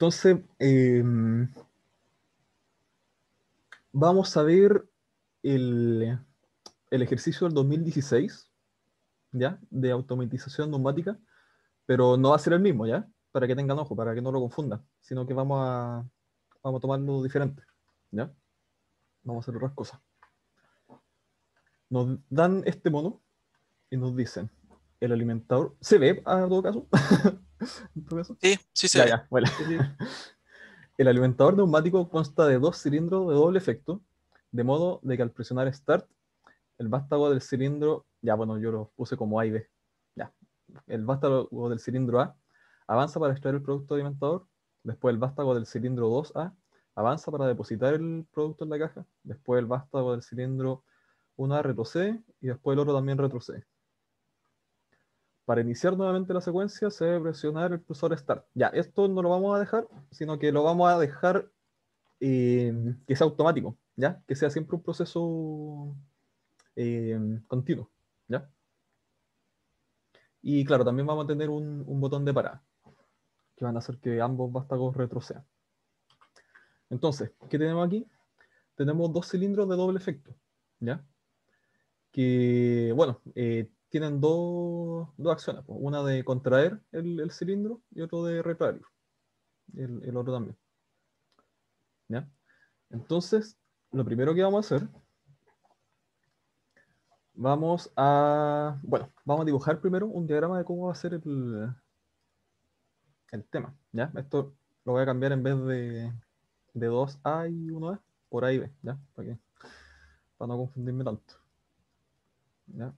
Entonces, em, vamos a ver el, el ejercicio del 2016, ¿ya? De automatización neumática, pero no va a ser el mismo, ¿ya? Para que tengan ojo, para que no lo confundan, sino que vamos a, vamos a tomarlo diferente, ¿ya? Vamos a hacer otras cosas. Nos dan este mono y nos dicen, el alimentador, ¿se ve a todo caso? ¿En todo caso? Sí, sí se Ya, ve. ya, bueno. El alimentador neumático consta de dos cilindros de doble efecto, de modo de que al presionar Start, el vástago del cilindro, ya bueno, yo lo puse como A y B, ya. El vástago del cilindro A avanza para extraer el producto alimentador, después el vástago del cilindro 2A avanza para depositar el producto en la caja, después el vástago del cilindro 1A retrocede y después el otro también retrocede. Para iniciar nuevamente la secuencia se debe presionar el pulsor Start. Ya, esto no lo vamos a dejar, sino que lo vamos a dejar eh, que sea automático, ¿ya? Que sea siempre un proceso eh, continuo, ¿ya? Y claro, también vamos a tener un, un botón de parada, que van a hacer que ambos vástagos retrocedan. Entonces, ¿qué tenemos aquí? Tenemos dos cilindros de doble efecto, ¿ya? Que, bueno, eh, tienen dos, dos acciones, pues, una de contraer el, cilindro y otro de retraerlo, el, el otro también. ¿Ya? Entonces, lo primero que vamos a hacer, vamos a, bueno, vamos a dibujar primero un diagrama de cómo va a ser el, el tema, ¿ya? Esto lo voy a cambiar en vez de, de 2A y 1A por A y B, ¿ya? Para no confundirme tanto. ¿Ya?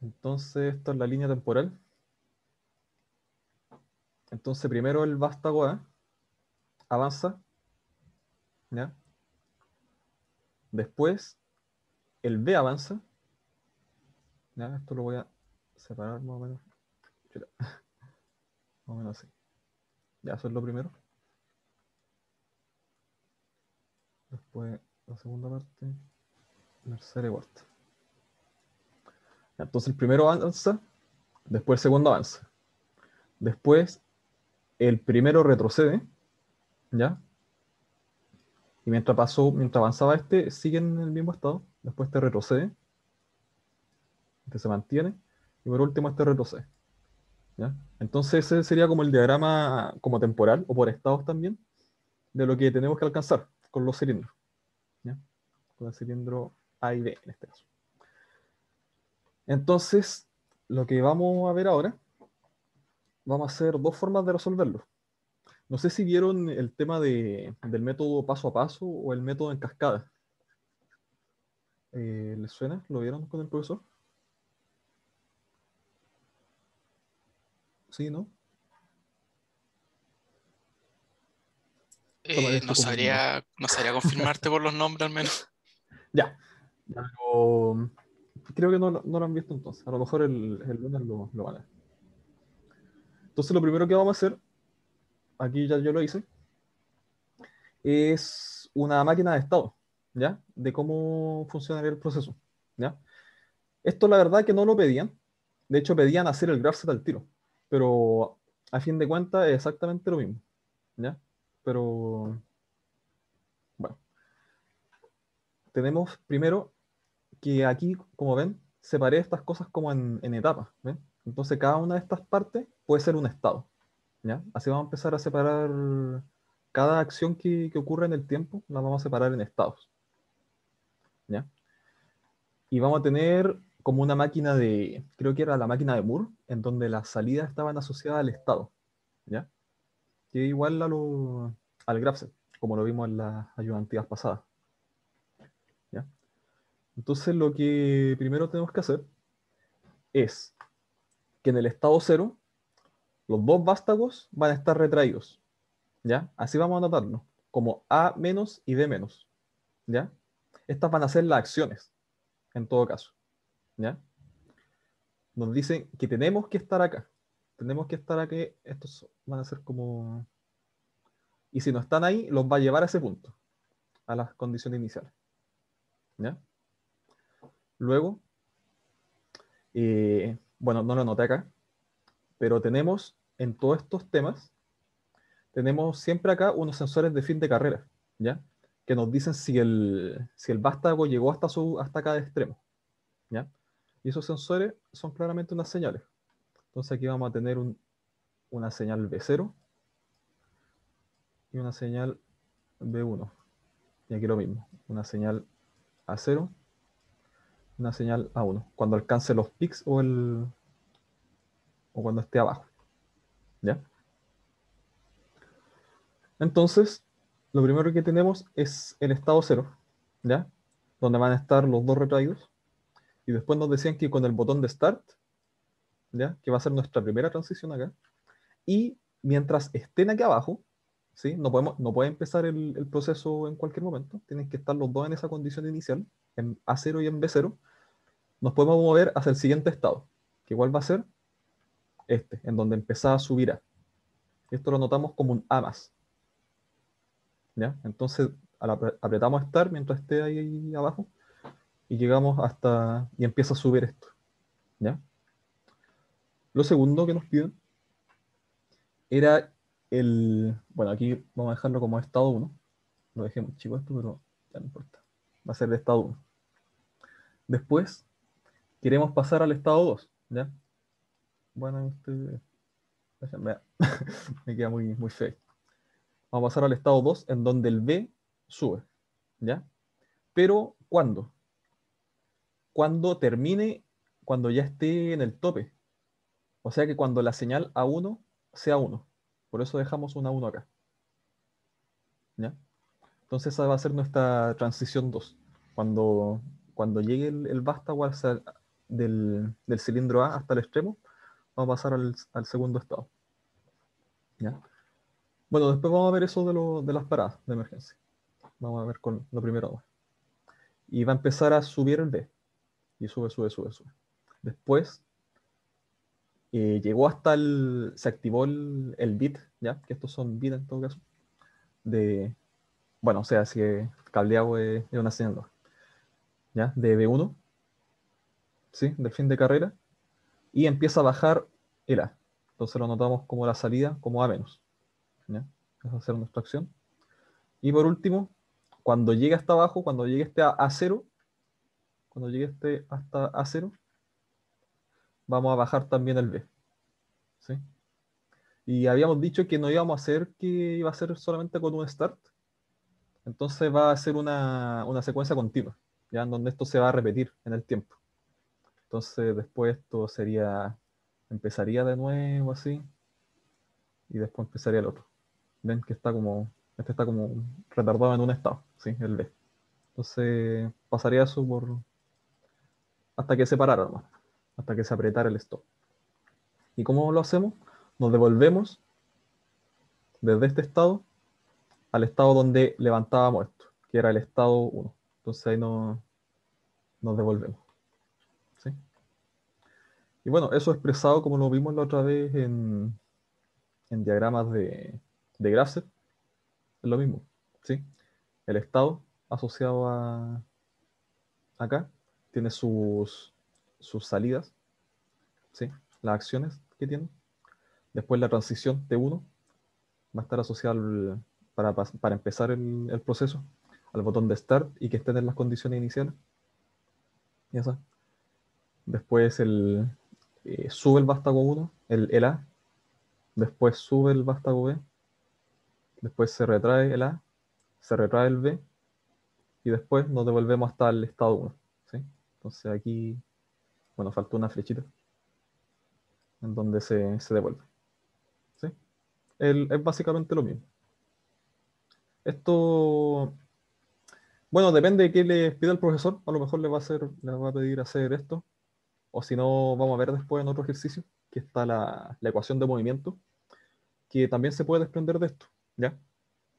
Entonces, esta es la línea temporal. Entonces, primero el vástago A avanza. ¿ya? Después, el B avanza. ¿ya? Esto lo voy a separar más o menos. Más o menos así. Ya, eso es lo primero. Después, la segunda parte. Tercera y cuarta. Entonces el primero avanza, después el segundo avanza. Después el primero retrocede, ¿ya? Y mientras pasó, mientras avanzaba este, sigue en el mismo estado. Después este retrocede. Este se mantiene. Y por último este retrocede. ¿ya? Entonces ese sería como el diagrama como temporal o por estados también de lo que tenemos que alcanzar con los cilindros. ¿ya? Con el cilindro A y B en este caso. Entonces, lo que vamos a ver ahora, vamos a hacer dos formas de resolverlo. No sé si vieron el tema de- del método paso a paso o el método en cascada. Eh, ¿Les suena? ¿Lo vieron con el profesor? ¿Sí, no? Eh, no, sabría, no sabría confirmarte por los nombres al menos. Ya. Ya, pero creo que no, no lo han visto entonces. A lo mejor el, el lunes lo, lo van a ver. Entonces lo primero que vamos a hacer, aquí ya yo lo hice, es una máquina de estado, ¿ya? De cómo funcionaría el proceso, ¿ya? Esto la verdad que no lo pedían. De hecho pedían hacer el graph set al tiro. Pero a fin de cuentas es exactamente lo mismo, ¿ya? Pero bueno. Tenemos primero que aquí, como ven, separé estas cosas como en, en etapas. ¿ven? Entonces, cada una de estas partes puede ser un estado. ¿ya? Así vamos a empezar a separar cada acción que, que ocurre en el tiempo, la vamos a separar en estados. ¿ya? Y vamos a tener como una máquina de, creo que era la máquina de Moore, en donde las salidas estaban asociadas al estado. ¿ya? Que igual a lo, al graph como lo vimos en las ayudantías pasadas. Entonces lo que primero tenemos que hacer es que en el estado cero los dos vástagos van a estar retraídos. ¿Ya? Así vamos a anotarlo, como A menos y B menos. ¿Ya? Estas van a ser las acciones, en todo caso. ¿Ya? Nos dicen que tenemos que estar acá. Tenemos que estar aquí. Estos van a ser como... Y si no están ahí, los va a llevar a ese punto, a las condiciones iniciales. ¿Ya? Luego, eh, bueno, no lo anoté acá, pero tenemos en todos estos temas, tenemos siempre acá unos sensores de fin de carrera, ¿ya? Que nos dicen si el, si el vástago llegó hasta, su, hasta cada extremo, ¿ya? Y esos sensores son claramente unas señales. Entonces aquí vamos a tener una señal B0 y una señal B1. Y aquí lo mismo, una señal A0, una señal A1, cuando alcance los pics o, el, o cuando esté abajo. ¿Ya? Entonces, lo primero que tenemos es el estado 0, ¿ya? Donde van a estar los dos retraídos. Y después nos decían que con el botón de Start, ¿ya? Que va a ser nuestra primera transición acá. Y mientras estén aquí abajo, ¿sí? No, podemos, no puede empezar el, proceso en cualquier momento. Tienen que estar los dos en esa condición inicial, en A0 y en B0. Nos podemos mover hacia el siguiente estado, que igual va a ser este, en donde empezaba a subir A. Esto lo notamos como un A más. ¿Ya? Entonces apretamos Start mientras esté ahí abajo y llegamos hasta y empieza a subir esto. ¿Ya? Lo segundo que nos piden era el, bueno, aquí vamos a dejarlo como estado 1. Lo dejé muy chico esto, pero ya no importa. Va a ser de estado 1. Después, queremos pasar al estado 2, ¿ya? Bueno, usted, me queda muy, muy feo. Vamos a pasar al estado 2, en donde el B sube, ¿ya? Pero, ¿cuándo? Cuando termine, cuando ya esté en el tope. O sea que cuando la señal A1 sea 1. Por eso dejamos una 1 acá. ¿Ya? Entonces esa va a ser nuestra transición 2. Cuando, cuando llegue el, el vástago del, del, cilindro A hasta el extremo, vamos a pasar al, al segundo estado. ¿Ya? Bueno, después vamos a ver eso de, lo, de las paradas de emergencia. Vamos a ver con lo primero. Y va a empezar a subir el B. Y sube, sube, sube, sube. Después eh, llegó hasta el, se activó el, bit, ¿ya? Que estos son bits en todo caso, de, bueno, o sea, si cableado es, una señal ¿ya? De B1, ¿sí? Del fin de carrera, y empieza a bajar el A. Entonces lo notamos como la salida, como A menos, ¿ya? Esa va a ser nuestra acción. Y por último, cuando llegue hasta abajo, cuando llegue este a, a 0, cuando llegue este hasta A0, vamos a bajar también el B. ¿sí? Y habíamos dicho que no íbamos a hacer que iba a ser solamente con un start. Entonces va a ser una, secuencia continua, ya en donde esto se va a repetir en el tiempo. Entonces después esto sería, empezaría de nuevo así, y después empezaría el otro. Ven que está como, este está como retardado en un estado, ¿sí? El B. Entonces pasaría eso por, hasta que se parara nomás hasta que se apretara el stop. ¿Y cómo lo hacemos? Nos devolvemos desde este estado al estado donde levantábamos esto, que era el estado 1. Entonces ahí nos, nos devolvemos. Y bueno, eso expresado como lo vimos la otra vez en, en diagramas de, de Grasser, es lo mismo. ¿sí? El estado asociado a acá tiene sus sus salidas, ¿sí? las acciones que tiene. Después la transición T1 va a estar asociada para, para, empezar el, el, proceso al botón de Start y que estén en las condiciones iniciales. Ya está. Después el, eh, sube el vástago 1, el, el A. Después sube el vástago B. Después se retrae el A. Se retrae el B. Y después nos devolvemos hasta el estado 1. ¿sí? Entonces aquí bueno, faltó una flechita. En donde se, devuelve. ¿Sí? es básicamente lo mismo. Esto, bueno, depende de qué le pida el profesor. A lo mejor le va a, hacer, le va a pedir hacer esto. O si no, vamos a ver después en otro ejercicio, que está la, ecuación de movimiento, que también se puede desprender de esto, ¿ya?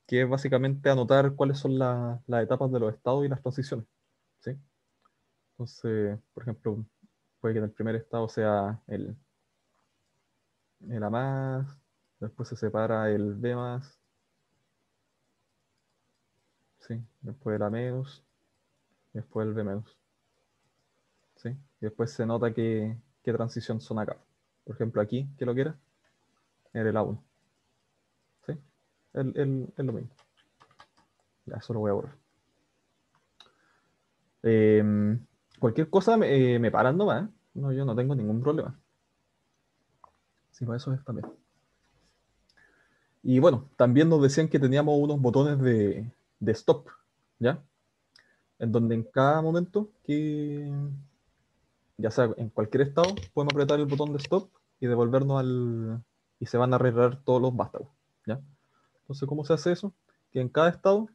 Que es básicamente anotar cuáles son las etapas de los estados y las transiciones, ¿sí? Entonces, por ejemplo, puede que en el primer estado sea el, el A más, después se separa el B más, ¿sí? después el A menos, después el B menos. Después se nota que, qué transición son acá. Por ejemplo, aquí, que lo quiera, era el A1. ¿Sí? Es lo mismo. Ya, eso lo voy a borrar. Em, cualquier cosa me, eh, me paran nomás. ¿eh? No, yo no tengo ningún problema. Sí, para eso está bien. Y bueno, también nos decían que teníamos unos botones de, de stop, ¿ya? En donde en cada momento que, ya sea en cualquier estado, podemos apretar el botón de stop y devolvernos al... y se van a arreglar todos los vástagos, ¿ya? Entonces, ¿cómo se hace eso? Que en cada estado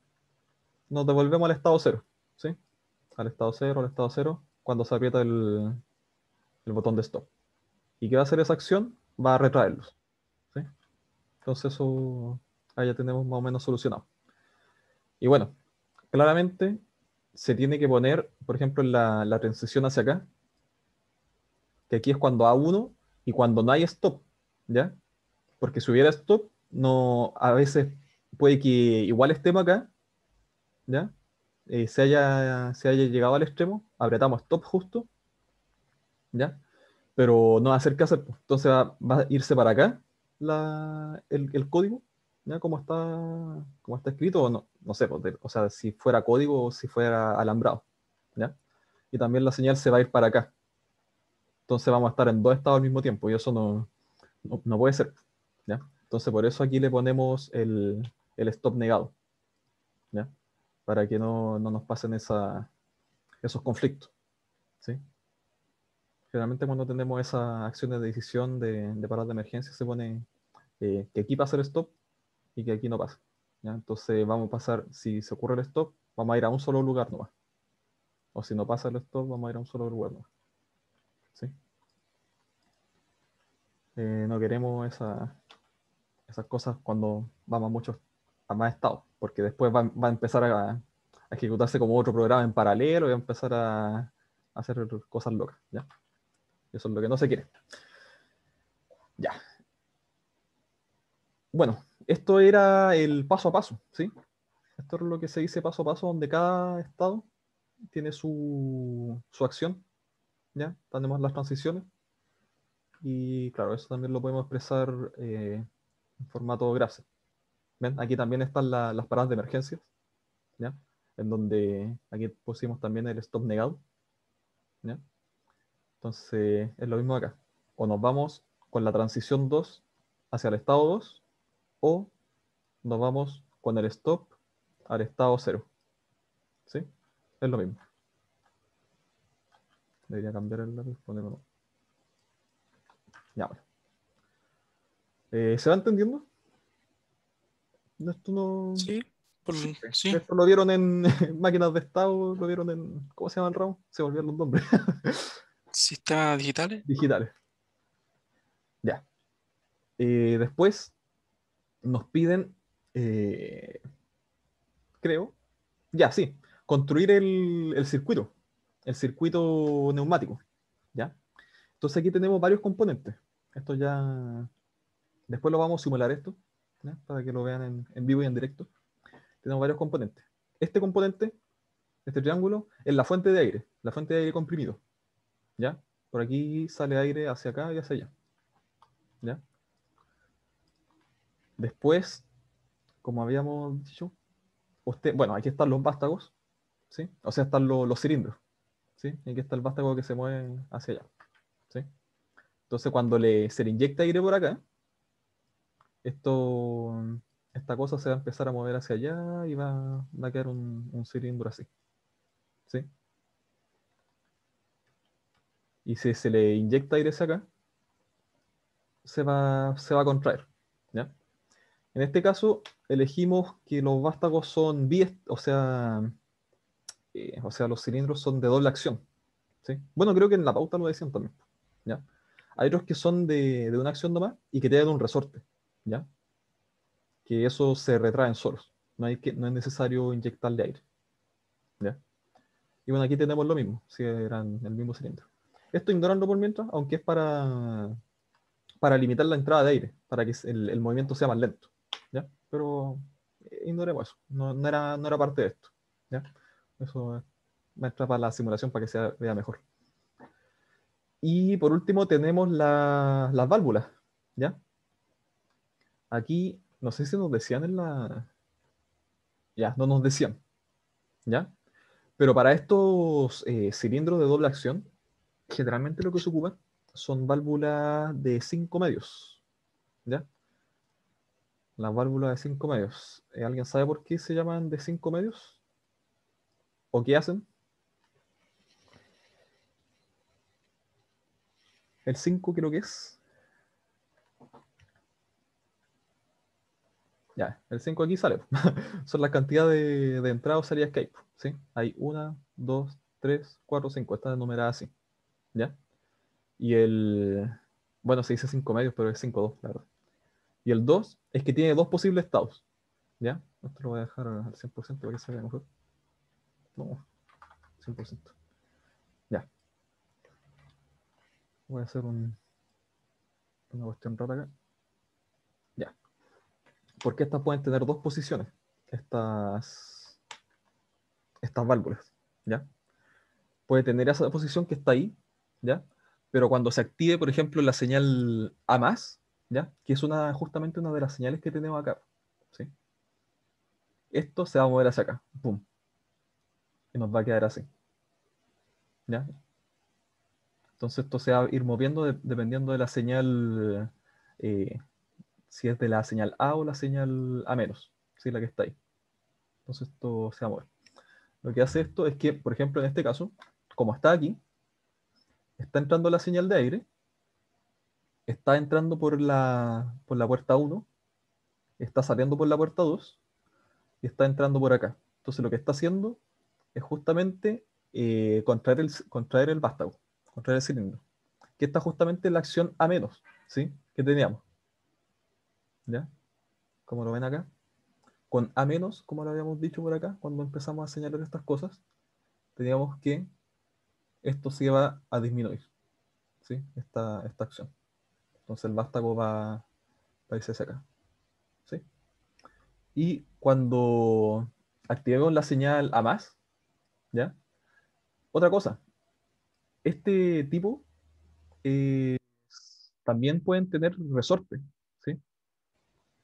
nos devolvemos al estado cero, ¿sí? Al estado cero, al estado cero, cuando se aprieta el, el botón de stop. ¿Y qué va a hacer esa acción? Va a retraerlos, ¿sí? Entonces eso ahí ya tenemos más o menos solucionado. Y bueno, claramente se tiene que poner, por ejemplo, la, la transición hacia acá, aquí es cuando A1 y cuando no hay stop, ¿ya? Porque si hubiera stop, no, a veces puede que igual estemos acá, ¿ya? Eh, se, haya, se haya llegado al extremo, apretamos stop justo, ¿ya? Pero no va a hacer hacer, pues. entonces va, a irse para acá la, el, código, ¿ya? Como está, como está escrito, o no, no sé, pues, o sea, si fuera código o si fuera alambrado, ¿ya? Y también la señal se va a ir para acá. Entonces vamos a estar en dos estados al mismo tiempo y eso no, no, puede ser, ¿ya? Entonces por eso aquí le ponemos el, el stop negado, ¿ya? Para que no, no nos pasen esos conflictos, ¿sí? Generalmente cuando tenemos esas acciones de decisión de, de parar de emergencia se pone eh, que aquí pasa el stop y que aquí no pasa. ¿ya? Entonces vamos a pasar, si se ocurre el stop, vamos a ir a un solo lugar nomás. O si no pasa el stop, vamos a ir a un solo lugar nomás. ¿Sí? Eh, no queremos esa- esas cosas cuando vamos a muchos a más estados, porque después va, a empezar a, a ejecutarse como otro programa en paralelo y va a empezar a, a hacer cosas locas. ¿ya? Eso es lo que no se quiere. Ya. Bueno, esto era el paso a paso, ¿sí? Esto es lo que se dice paso a paso, donde cada estado tiene su, su acción, ¿ya? Tenemos las transiciones. Y claro, eso también lo podemos expresar eh, en formato graph. ¿Ven? Aquí también están la- las paradas de emergencias, ¿ya? En donde aquí pusimos también el stop negado, ¿ya? Entonces, es lo mismo acá. O nos vamos con la transición 2 hacia el estado 2, o nos vamos con el stop al estado 0. ¿Sí? Es lo mismo. Debería cambiar el lápiz. Ya, bueno. Eh, ¿Se va entendiendo? No, Esto no... Sí, por- sí. Esto lo vieron en máquinas de estado, lo vieron en... ¿Cómo se llama el ramo? Se volvieron los nombres. Sistemas digitales. digitales. Ya. Eh, después nos piden, eh, creo, ya, sí, construir el, el circuito, el circuito neumático. ¿Ya? Entonces aquí tenemos varios componentes. Esto ya, después lo vamos a simular esto, para que lo vean en, vivo y en directo. Tenemos varios componentes. Este componente, este triángulo, es la fuente de aire, la fuente de aire comprimido. ¿Ya? Por aquí sale aire hacia acá y hacia allá. ¿Ya? Después, como habíamos dicho, usted, bueno, aquí están los vástagos, ¿sí? O sea, están los cilindros, ¿sí? Y aquí está el vástago que se mueve hacia allá, ¿sí? Entonces, cuando le, se le inyecta aire por acá, esto, esta cosa se va a empezar a mover hacia allá y va, va a quedar un, un cilindro así, ¿sí? y si se le inyecta aire hacia acá, se va, se va a contraer. ¿ya? En este caso, elegimos que los vástagos son o sea, eh, o sea, los cilindros son de doble acción. ¿sí? Bueno, creo que en la pauta lo decían también. ¿ya? Hay otros que son de, de una acción nomás y que tienen un resorte. ¿ya? Que eso se retraen solos. No, hay que, no es necesario inyectarle aire. ¿ya? Y bueno, aquí tenemos lo mismo, si eran el mismo cilindro. Esto ignorando por mientras, aunque es para, para limitar la entrada de aire, para que el, el movimiento sea más lento. ¿ya? Pero eh, ignoremos eso, no, no, era, no era parte de esto. ¿ya? Eso me entra para la simulación para que se vea mejor. Y por último tenemos la, las válvulas. ¿ya? aquí, no sé si nos decían en la... Ya, no nos decían. ¿Ya? Pero para estos eh, cilindros de doble acción, generalmente lo que se ocupa son válvulas de 5 medios. ¿Ya? Las válvulas de 5 medios. ¿Alguien sabe por qué se llaman de 5 medios? ¿O qué hacen? El 5 creo que es. Ya, el 5 aquí sale. Son las cantidades de, entrada o salida que hay. ¿sí? Hay 1, 2, 3, 4, 5. Está numerada así. ¿Ya? Y el. Bueno, se dice 5 medios, pero es 5, 2, la verdad. Y el 2 es que tiene dos posibles estados. ¿Ya? Esto lo voy a dejar al 100% para que se vea mejor. No, 100%. Ya. Voy a hacer un, una cuestión rara acá. Ya. Porque estas pueden tener dos posiciones. Estas, estas válvulas. ¿Ya? Puede tener esa posición que está ahí. ¿Ya? Pero cuando se active, por ejemplo, la señal A más, ¿ya? Que es una, justamente una de las señales que tenemos acá. ¿sí? Esto se va a mover hacia acá. ¡Pum! Y nos va a quedar así. ¿Ya? Entonces esto se va a ir moviendo dependiendo de la señal, eh, si es de la señal A o la señal A menos, ¿sí? la que está ahí. Entonces esto se va a mover. Lo que hace esto es que, por ejemplo, en este caso, como está aquí, está entrando la señal de aire, está entrando por la, por la puerta 1, está saliendo por la puerta 2 y está entrando por acá. Entonces lo que está haciendo es justamente eh, contraer, el, contraer el vástago contraer el cilindro, que está justamente la acción A menos, ¿sí? Que teníamos. ¿Ya? Como lo ven acá. Con A menos, como lo habíamos dicho por acá, cuando empezamos a señalar estas cosas, teníamos que esto se va a disminuir, ¿sí? Esta, esta acción. Entonces el vástago va, va a irse hacia acá, ¿sí? Y cuando activemos la señal A más, ¿ya? Otra cosa, este tipo eh, también pueden tener resorte. ¿sí?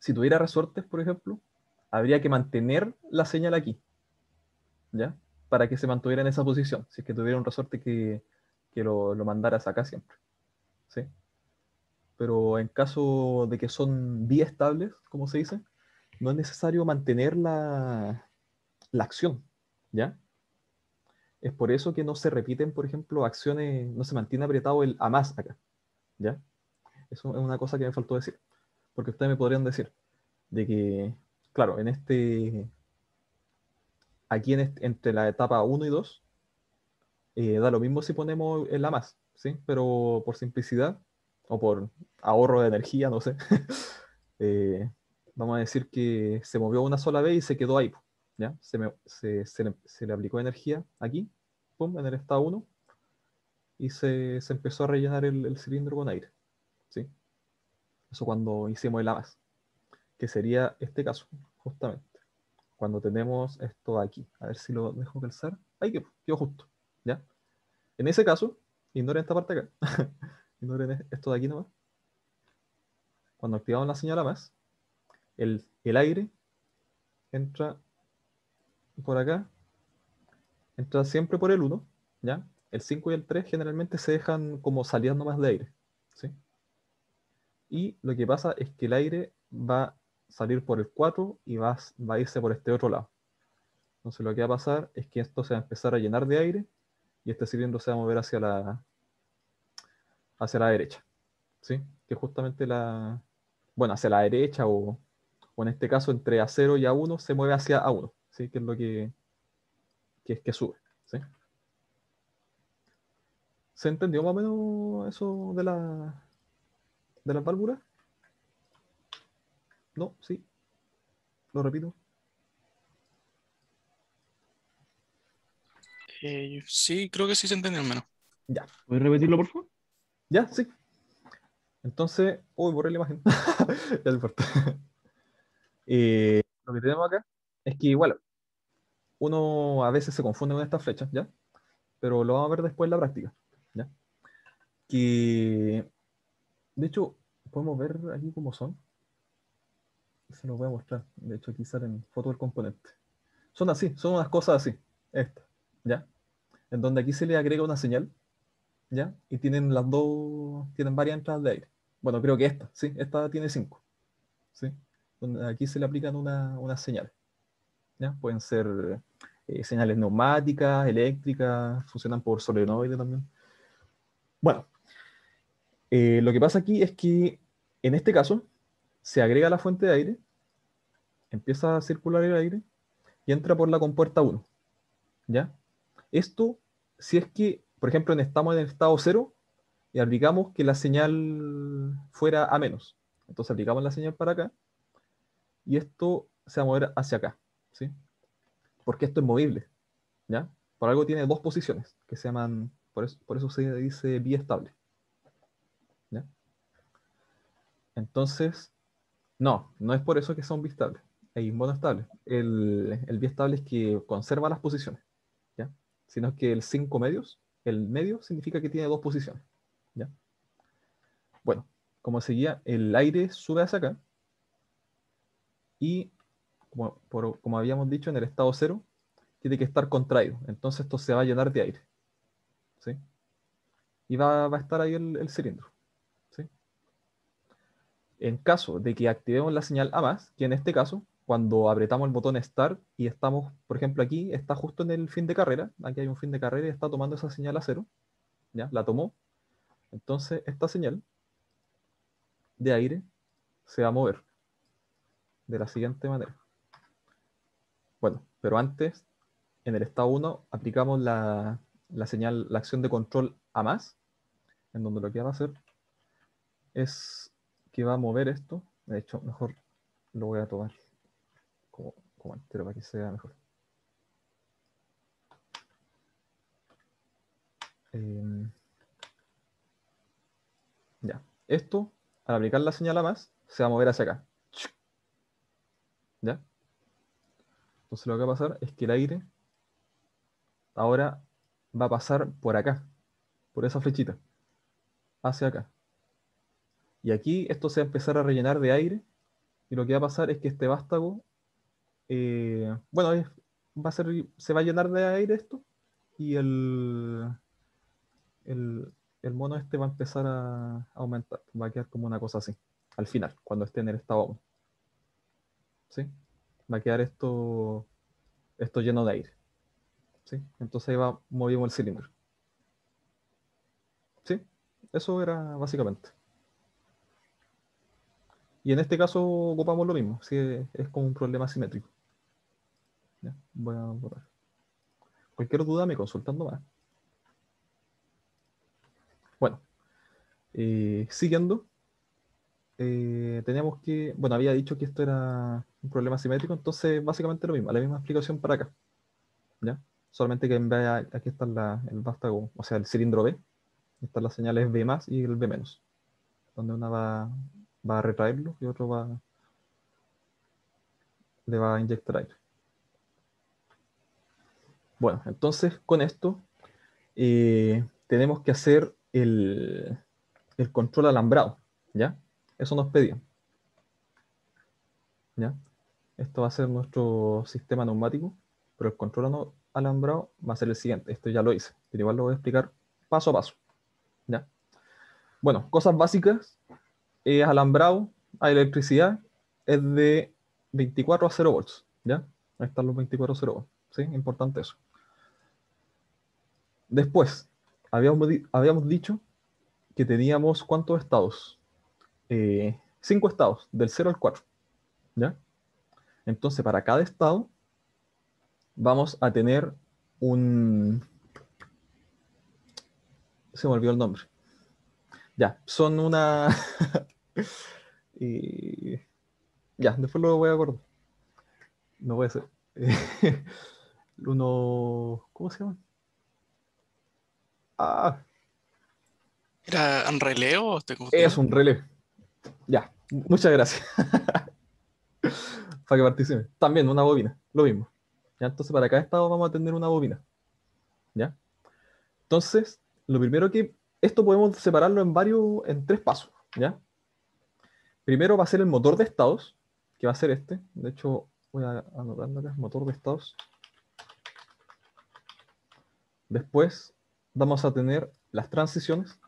Si tuviera resortes, por ejemplo, habría que mantener la señal aquí, ¿ya? Para que se mantuviera en esa posición, si es que tuviera un resorte que, lo, lo mandaras acá siempre. ¿sí? Pero en caso de que son biestables, como se dice, no es necesario mantener la, la acción, ¿ya? Es por eso que no se repiten, por ejemplo, acciones, no se mantiene apretado el a más acá. ¿Ya? Eso es una cosa que me faltó decir. Porque ustedes me podrían decir de que, claro, en este, aquí en entre la etapa 1 y 2, eh, da lo mismo si ponemos el a más, ¿sí? Pero por simplicidad o por ahorro de energía, no sé, eh, vamos a decir que se movió una sola vez y se quedó ahí. Se, le, aplicó energía aquí, pum, en el estado 1, y se, empezó a rellenar el, cilindro con aire. ¿sí? Eso cuando hicimos el AMAS, que sería este caso, justamente. Cuando tenemos esto aquí. A ver si lo dejo calzar. Ahí quedó justo. ¿ya? En ese caso, ignoren esta parte acá. ignoren esto de aquí nomás. Cuando activamos la señal AMAS, el, el aire entra por acá, entra siempre por el 1, ¿ya? El 5 y el 3 generalmente se dejan como saliendo más de aire, ¿sí? Y lo que pasa es que el aire va a salir por el 4 y va, va a irse por este otro lado. Entonces lo que va a pasar es que esto se va a empezar a llenar de aire y este cilindro se va a mover hacia la, hacia la derecha, ¿sí? Que justamente la, bueno, hacia la derecha o, o en este caso entre A0 y A1 se mueve hacia A1. ¿Sí? que es lo que, que, que sube. ¿sí? ¿Se entendió más o menos eso de la de las válvulas? No, sí. Lo repito. Eh, sí, creo que sí se entendió al menos. Ya. ¿Puedes repetirlo, por favor? Ya, sí. Entonces, uy, borré la imagen. ya importa. Eh, lo que tenemos acá es que igual, uno a veces se confunde con estas flechas, ¿ya? Pero lo vamos a ver después en la práctica, ¿ya? Que, de hecho, podemos ver aquí cómo son. se los voy a mostrar. De hecho, aquí salen fotos del componente. Son así, son unas cosas así. Estas, ¿ya? En donde aquí se le agrega una señal, ¿ya? Y tienen las dos, tienen varias entradas de aire. Bueno, creo que esta, ¿sí? Esta tiene cinco, ¿sí? Aquí se le aplican una, una señal, Pueden ser eh, señales neumáticas, eléctricas, funcionan por solenoide también. Bueno, eh, lo que pasa aquí es que en este caso se agrega la fuente de aire, empieza a circular el aire y entra por la compuerta 1. ¿Ya? Esto, si es que, por ejemplo, estamos en el estado 0 y aplicamos que la señal fuera a menos. Entonces aplicamos la señal para acá y esto se va a mover hacia acá. ¿Sí? Porque esto es movible. ¿ya? Por algo tiene dos posiciones que se llaman, por eso, por eso se dice vía estable. ¿ya? Entonces, no, no es por eso que son biestables. Hay modo estable. El, el biestable es que conserva las posiciones, ¿ya? Sino que el 5 medios, el medio significa que tiene dos posiciones, ¿ya? Bueno, como seguía, el aire sube hacia acá y, como, habíamos dicho, en el estado cero tiene que estar contraído. Entonces esto se va a llenar de aire, ¿sí? Y va, a estar ahí el, cilindro. En caso de que activemos la señal A más, que en este caso, cuando apretamos el botón Start y estamos, por ejemplo, aquí, está justo en el fin de carrera, aquí hay un fin de carrera y está tomando esa señal a cero, ¿ya? La tomó. Entonces, esta señal de aire se va a mover de la siguiente manera. Bueno, pero antes, en el estado 1, aplicamos la, la señal, la acción de control a más, en donde lo que va a hacer es que va a mover esto. De hecho, mejor lo voy a tomar como, como entero para que sea mejor. Em, ya. Esto, al aplicar la señal a más, se va a mover hacia acá. ¿Ya? Entonces lo que va a pasar es que el aire ahora va a pasar por acá, por esa flechita, hacia acá. Y aquí esto se va a empezar a rellenar de aire y lo que va a pasar es que este vástago, eh, bueno, va a ser, se va a llenar de aire esto y el, el, mono este va a empezar a, aumentar, va a quedar como una cosa así, al final, cuando esté en el estado 1. ¿Sí? Va a quedar esto, esto lleno de aire. ¿Sí? Entonces ahí va, movimos el cilindro. ¿Sí? Eso era básicamente. Y en este caso ocupamos lo mismo, si es, como un problema simétrico. voy a borrar. Cualquier duda me consultando más. Bueno, eh, siguiendo, eh, teníamos que, bueno, había dicho que esto era un problema simétrico, entonces básicamente lo mismo, la misma explicación para acá. ¿ya? Solamente que en vez aquí está la, el vástago, o sea, el cilindro B, están las señales B más y el B menos, donde una va va a retraerlo y otro va le va a inyectar aire. Bueno, entonces con esto eh, tenemos que hacer el, el, control alambrado, ¿ya? Eso nos pedían. ¿Ya? Esto va a ser nuestro sistema neumático, pero el control alambrado va a ser el siguiente. Esto ya lo hice, pero igual lo voy a explicar paso a paso. ¿Ya? Bueno, cosas básicas es alambrado a electricidad es de 24 a 0 volts. ¿Ya? Ahí están los 24 a 0 volts. ¿Sí? Importante eso. Después, habíamos, habíamos dicho que teníamos cuántos estados? Eh, cinco estados, del 0 al 4. ¿Ya? Entonces, para cada estado vamos a tener un... Se me olvidó el nombre. Ya, son una... y... Ya, después lo voy a acordar. No puede ser. Uno... ¿Cómo se llama? Ah. ¿Era un relé o te Es un relé. Ya, muchas gracias. para que participe. También una bobina, lo mismo. ¿Ya? Entonces, para cada estado vamos a tener una bobina. ¿Ya? Entonces, lo primero que esto podemos separarlo en varios, en tres pasos, ¿ya? Primero va a ser el motor de estados, que va a ser este. De hecho, voy a anotarlo motor de estados. Después vamos a tener las transiciones,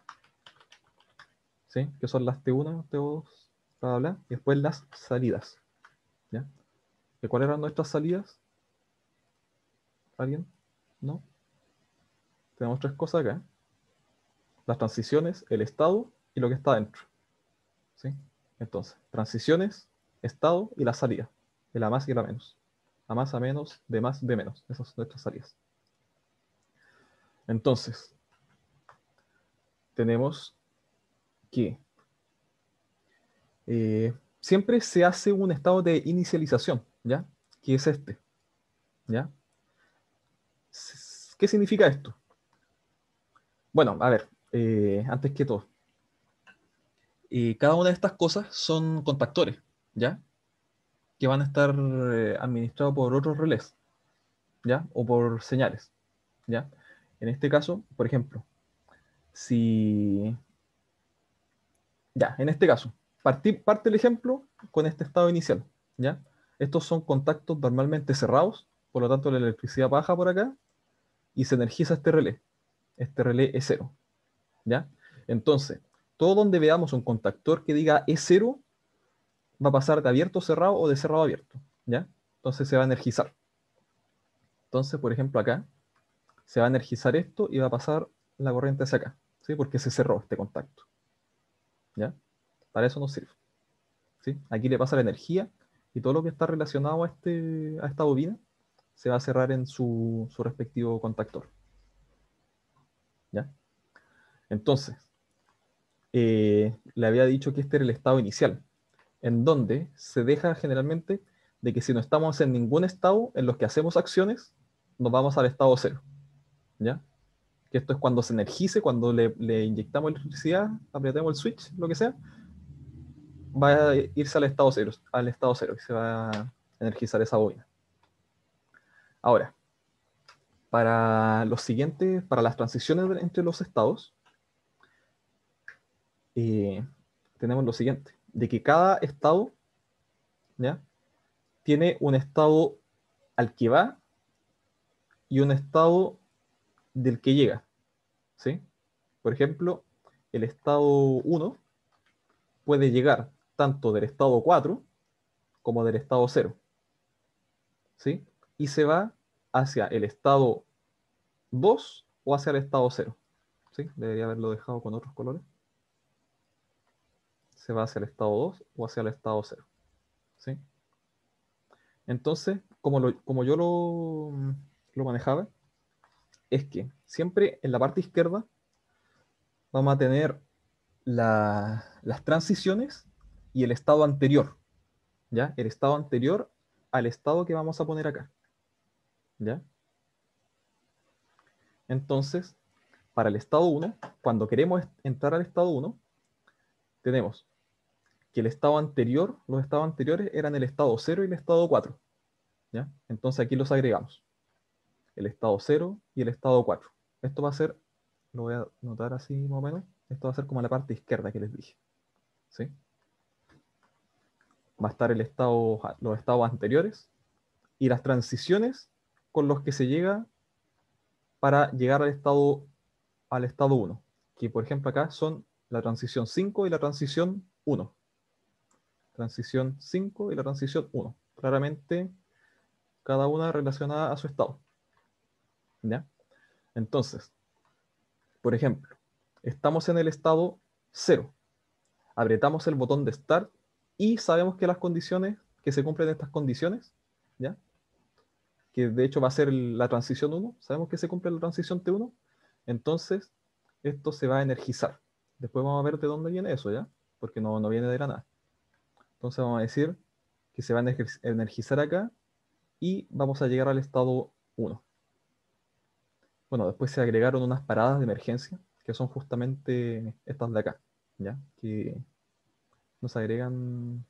¿sí? que son las T1, T2, bla, bla, y después las salidas. ¿Y cuáles eran nuestras salidas? ¿Alguien? ¿No? Tenemos tres cosas acá. Las transiciones, el estado y lo que está dentro. ¿sí? Entonces, transiciones, estado y la salida. De la más y la menos. A más, a menos, de más, de menos. Esas son nuestras salidas. Entonces, tenemos que eh, siempre se hace un estado de inicialización, ¿ya? Que es este, ¿ya? ¿Qué significa esto? Bueno, a ver, eh, antes que todo, eh, cada una de estas cosas son contactores, ¿ya? Que van a estar administrados por otros relés, ¿ya? O por señales, ¿ya? En este caso, por ejemplo, si... Ya, en este caso, parte el ejemplo con este estado inicial, ¿ya? Estos son contactos normalmente cerrados, por lo tanto la electricidad baja por acá y se energiza este relé. Este relé es cero, ¿ya? Entonces, todo donde veamos un contactor que diga es cero, va a pasar de abierto a cerrado o de cerrado a abierto, ¿ya? Entonces se va a energizar. Entonces, por ejemplo, acá, se va a energizar esto y va a pasar la corriente hacia acá, ¿sí? Porque se cerró este contacto. ¿Ya? Para eso nos sirve. ¿sí? Aquí le pasa la energía y todo lo que está relacionado a, este, a esta bobina se va a cerrar en su, respectivo contactor. ¿Ya? Entonces, eh, le había dicho que este era el estado inicial, en donde se deja generalmente de que si no estamos en ningún estado en los que hacemos acciones, nos vamos al estado cero. ¿ya? Que esto es cuando se energice, cuando le, inyectamos electricidad, apretemos el switch, lo que sea, va a irse al estado cero, al estado cero, y se va a energizar esa bobina. Ahora, para los siguientes, para las transiciones entre los estados, eh, tenemos lo siguiente, de que cada estado tiene un estado al que va y un estado del que llega. ¿sí? Por ejemplo, el estado 1 puede llegar tanto del estado 4 como del estado 0. ¿sí? Y se va hacia el estado 2 o hacia el estado 0. ¿sí? Debería haberlo dejado con otros colores. Se va hacia el estado 2 o hacia el estado 0. ¿sí? Entonces, como, como yo lo, lo manejaba, es que siempre en la parte izquierda vamos a tener las transiciones y el estado anterior, ¿ya? El estado anterior al estado que vamos a poner acá, ¿ya? Entonces, para el estado 1, cuando queremos entrar al estado 1, tenemos que el estado anterior, los estados anteriores eran el estado 0 y el estado 4, ¿ya? Entonces aquí los agregamos el estado 0 y el estado 4. Esto va a ser, lo voy a notar así más o menos, esto va a ser como la parte izquierda que les dije. ¿Sí? Va a estar el estado, los estados anteriores y las transiciones con los que se llega para llegar al estado, al estado 1, que por ejemplo acá son la transición 5 y la transición 1. Transición 5 y la transición 1. Claramente cada una relacionada a su estado. ¿Ya? Entonces, por ejemplo, estamos en el estado 0. Apretamos el botón de Start y sabemos que las condiciones, que se cumplen estas condiciones, ¿ya? Que de hecho va a ser la transición 1, sabemos que se cumple la transición T1, entonces esto se va a energizar. Después vamos a ver de dónde viene eso, ¿ya? Porque no, no viene de la nada. Entonces vamos a decir que se va a energizar acá y vamos a llegar al estado 1. Bueno, después se agregaron unas paradas de emergencia, que son justamente estas de acá, ¿ya? Que nos agregan,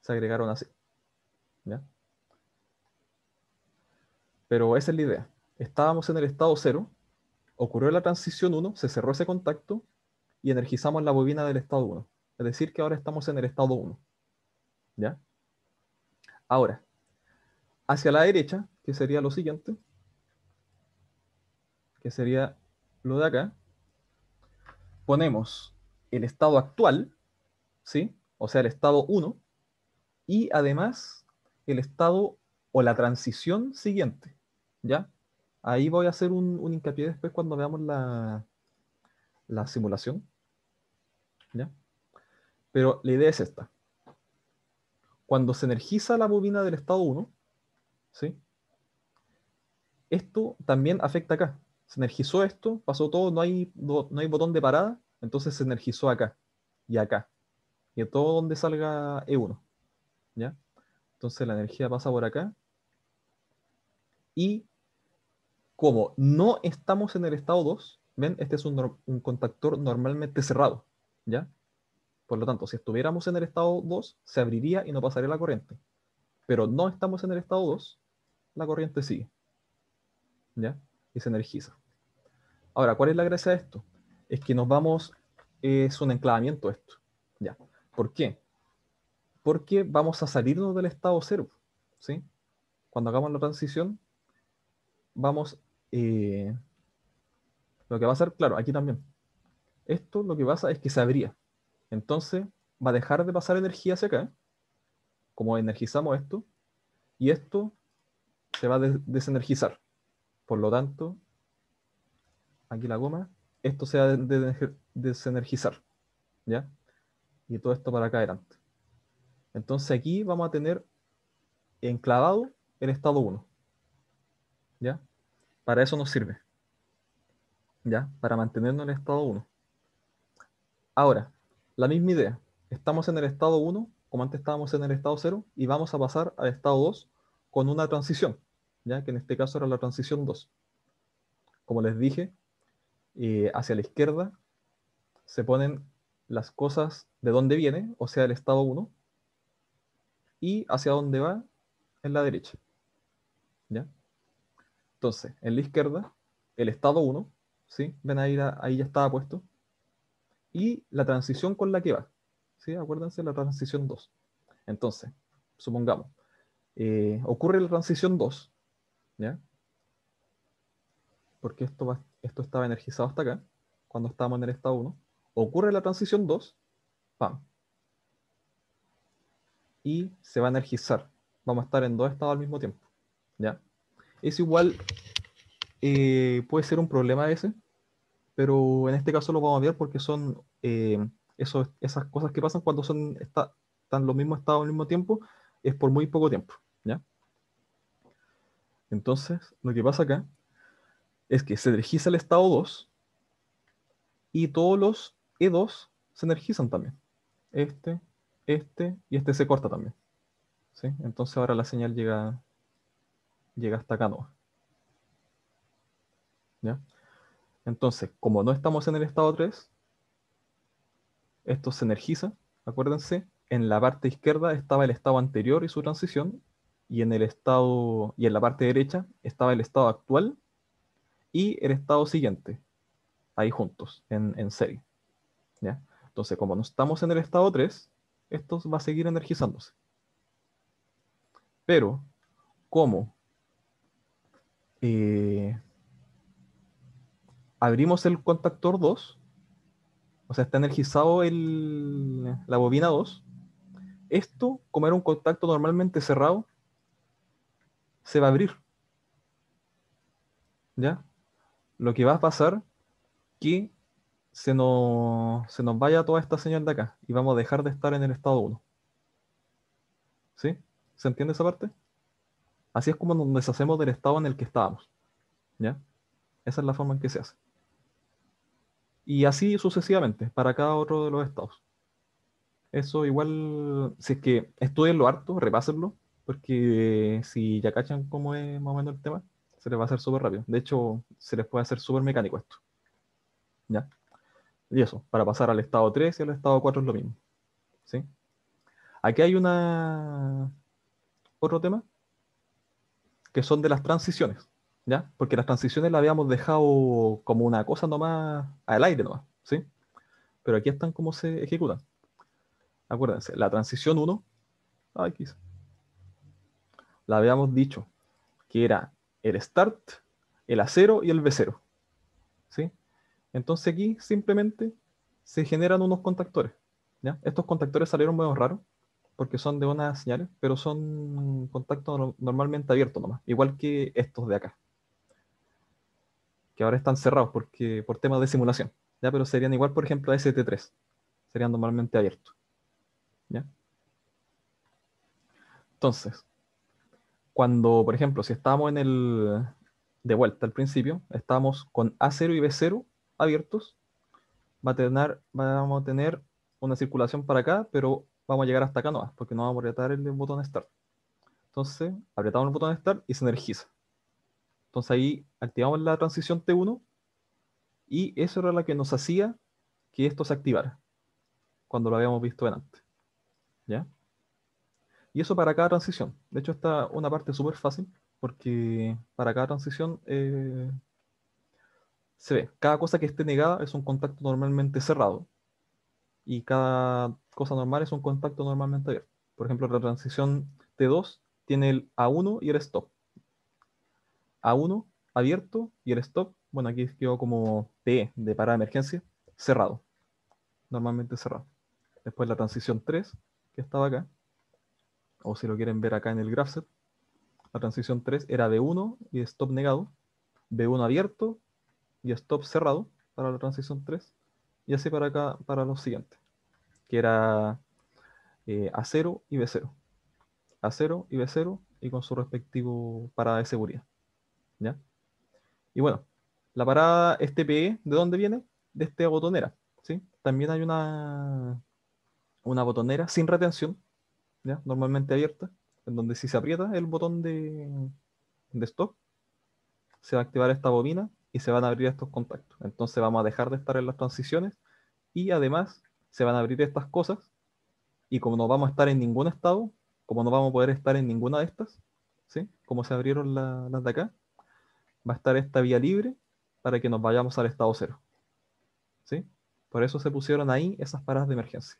se agregaron así, ¿ya? Pero esa es la idea. Estábamos en el estado 0, ocurrió la transición 1, se cerró ese contacto y energizamos la bobina del estado 1. Es decir, que ahora estamos en el estado 1. ¿Ya? Ahora, hacia la derecha, que sería lo siguiente, que sería lo de acá, ponemos el estado actual, ¿sí? O sea, el estado 1, y además el estado o la transición siguiente, ¿ya? Ahí voy a hacer un, hincapié después cuando veamos la, la simulación, ¿ya? Pero la idea es esta. Cuando se energiza la bobina del estado 1, ¿sí? Esto también afecta acá. Se energizó esto, pasó todo, no hay, no, hay botón de parada, entonces se energizó acá y acá. Y todo donde salga E1. ¿Ya? Entonces la energía pasa por acá. Y como no estamos en el estado 2, ¿ven? Este es un, un contactor normalmente cerrado. ¿Ya? Por lo tanto, si estuviéramos en el estado 2, se abriría y no pasaría la corriente. Pero no estamos en el estado 2, la corriente sigue. ¿Ya? Y se energiza. Ahora, ¿cuál es la gracia de esto? Es que nos vamos, es un enclavamiento esto. ¿Ya? ¿Por qué? Porque vamos a salirnos del estado 0. ¿Sí? Cuando hagamos la transición, vamos... Eh, lo que va a ser, claro, aquí también. Esto lo que pasa es que se abría. Entonces va a dejar de pasar energía hacia acá, como energizamos esto, y esto se va a desenergizar. Por lo tanto, aquí la goma, esto se va a desenergizar. ¿Ya? Y todo esto para acá adelante. Entonces aquí vamos a tener enclavado el estado 1. ¿Ya? Para eso nos sirve. ¿Ya? Para mantenernos en el estado 1. Ahora, la misma idea. Estamos en el estado 1, como antes estábamos en el estado 0, y vamos a pasar al estado 2 con una transición, ya que en este caso era la transición 2. Como les dije, eh, hacia la izquierda se ponen las cosas de dónde viene, o sea, el estado 1, y hacia dónde va en la derecha. ¿Ya? Entonces, en la izquierda, el estado 1, ¿sí? Ven ahí, ahí ya estaba puesto y la transición con la que va. ¿sí? Acuérdense la transición 2. Entonces, supongamos, eh, ocurre la transición 2, ¿ya? Porque esto, va, esto estaba energizado hasta acá, cuando estábamos en el estado 1. Ocurre la transición 2, ¡pam! Y se va a energizar. Vamos a estar en dos estados al mismo tiempo, ¿ya? Es igual, eh, puede ser un problema ese, pero en este caso lo vamos a ver porque son eh, esas cosas que pasan cuando son están los mismos estados al mismo tiempo, es por muy poco tiempo. ¿ya? Entonces, lo que pasa acá es que se energiza el estado 2 y todos los E2 se energizan también. Este, este y este se corta también. ¿sí? Entonces ahora la señal llega, llega hasta acá, ¿no? ¿Ya? Entonces, como no estamos en el estado 3, esto se energiza, acuérdense, en la parte izquierda estaba el estado anterior y su transición, y en el estado y en la parte derecha estaba el estado actual y el estado siguiente, ahí juntos, en, serie. Entonces, como no estamos en el estado 3, esto va a seguir energizándose. Pero, como eh, abrimos el contactor 2, o sea, está energizado la bobina 2, esto, como era un contacto normalmente cerrado, se va a abrir. ¿Ya? Lo que va a pasar que se nos, se nos vaya toda esta señal de acá y vamos a dejar de estar en el estado 1. ¿Sí? ¿Se entiende esa parte? Así es como nos deshacemos del estado en el que estábamos. ¿Ya? Esa es la forma en que se hace. Y así sucesivamente, para cada otro de los estados. Eso igual, si es que estudienlo harto, repásenlo, porque si ya cachan cómo es más o menos el tema, se les va a hacer súper rápido. De hecho, se les puede hacer súper mecánico esto. ¿Ya? Y eso, para pasar al estado 3 y al estado 4 es lo mismo. ¿Sí? Aquí hay una otro tema que son de las transiciones. ¿ya? Porque las transiciones las habíamos dejado como una cosa nomás al aire nomás, ¿sí? Pero aquí están cómo se ejecutan. Acuérdense, la transición 1, ay, la habíamos dicho que era el start, el A0 y el B0. ¿sí? Entonces aquí simplemente se generan unos contactores. Estos contactores salieron medio raros porque son de unas señales, pero son contactos normalmente abiertos nomás, igual que estos de acá, que ahora están cerrados porque, por temas de simulación, pero serían igual, por ejemplo, a ST3, serían normalmente abiertos. Entonces, cuando, por ejemplo, si estamos en el, de vuelta al principio, estamos con A0 y B0 abiertos, va a tener, vamos a tener una circulación para acá, pero vamos a llegar hasta acá no porque no vamos a apretar el botón Start. Entonces, apretamos el botón Start y se energiza. Entonces ahí activamos la transición T1 y eso era lo que nos hacía que esto se activara cuando lo habíamos visto antes. ¿Ya? Y eso para cada transición. De hecho, está una parte súper fácil porque para cada transición eh, se ve, cada cosa que esté negada es un contacto normalmente cerrado y cada cosa normal es un contacto normalmente abierto. Por ejemplo, la transición T2 tiene el A1 y el stop. A1 abierto y el stop, bueno, aquí quedó como P de parada de emergencia, cerrado. Normalmente cerrado. Después la transición 3, que estaba acá, o si lo quieren ver acá en el graph la transición 3 era B1 y stop negado, B1 abierto y stop cerrado para la transición 3, y así para acá, para los siguientes, que era eh, A0 y B0. A0 y B0 y con su respectivo parada de seguridad. ¿Ya? Y bueno, la parada STPE, ¿de dónde viene? De esta botonera. ¿sí? También hay una, una botonera sin retención, ¿ya? normalmente abierta, en donde si se aprieta el botón de, de stop, se va a activar esta bobina y se van a abrir estos contactos. Entonces vamos a dejar de estar en las transiciones y además se van a abrir estas cosas y como no vamos a estar en ningún estado, como no vamos a poder estar en ninguna de estas, ¿sí? como se abrieron las de acá, va a estar esta vía libre para que nos vayamos al estado cero. ¿sí? Por eso se pusieron ahí esas paradas de emergencia.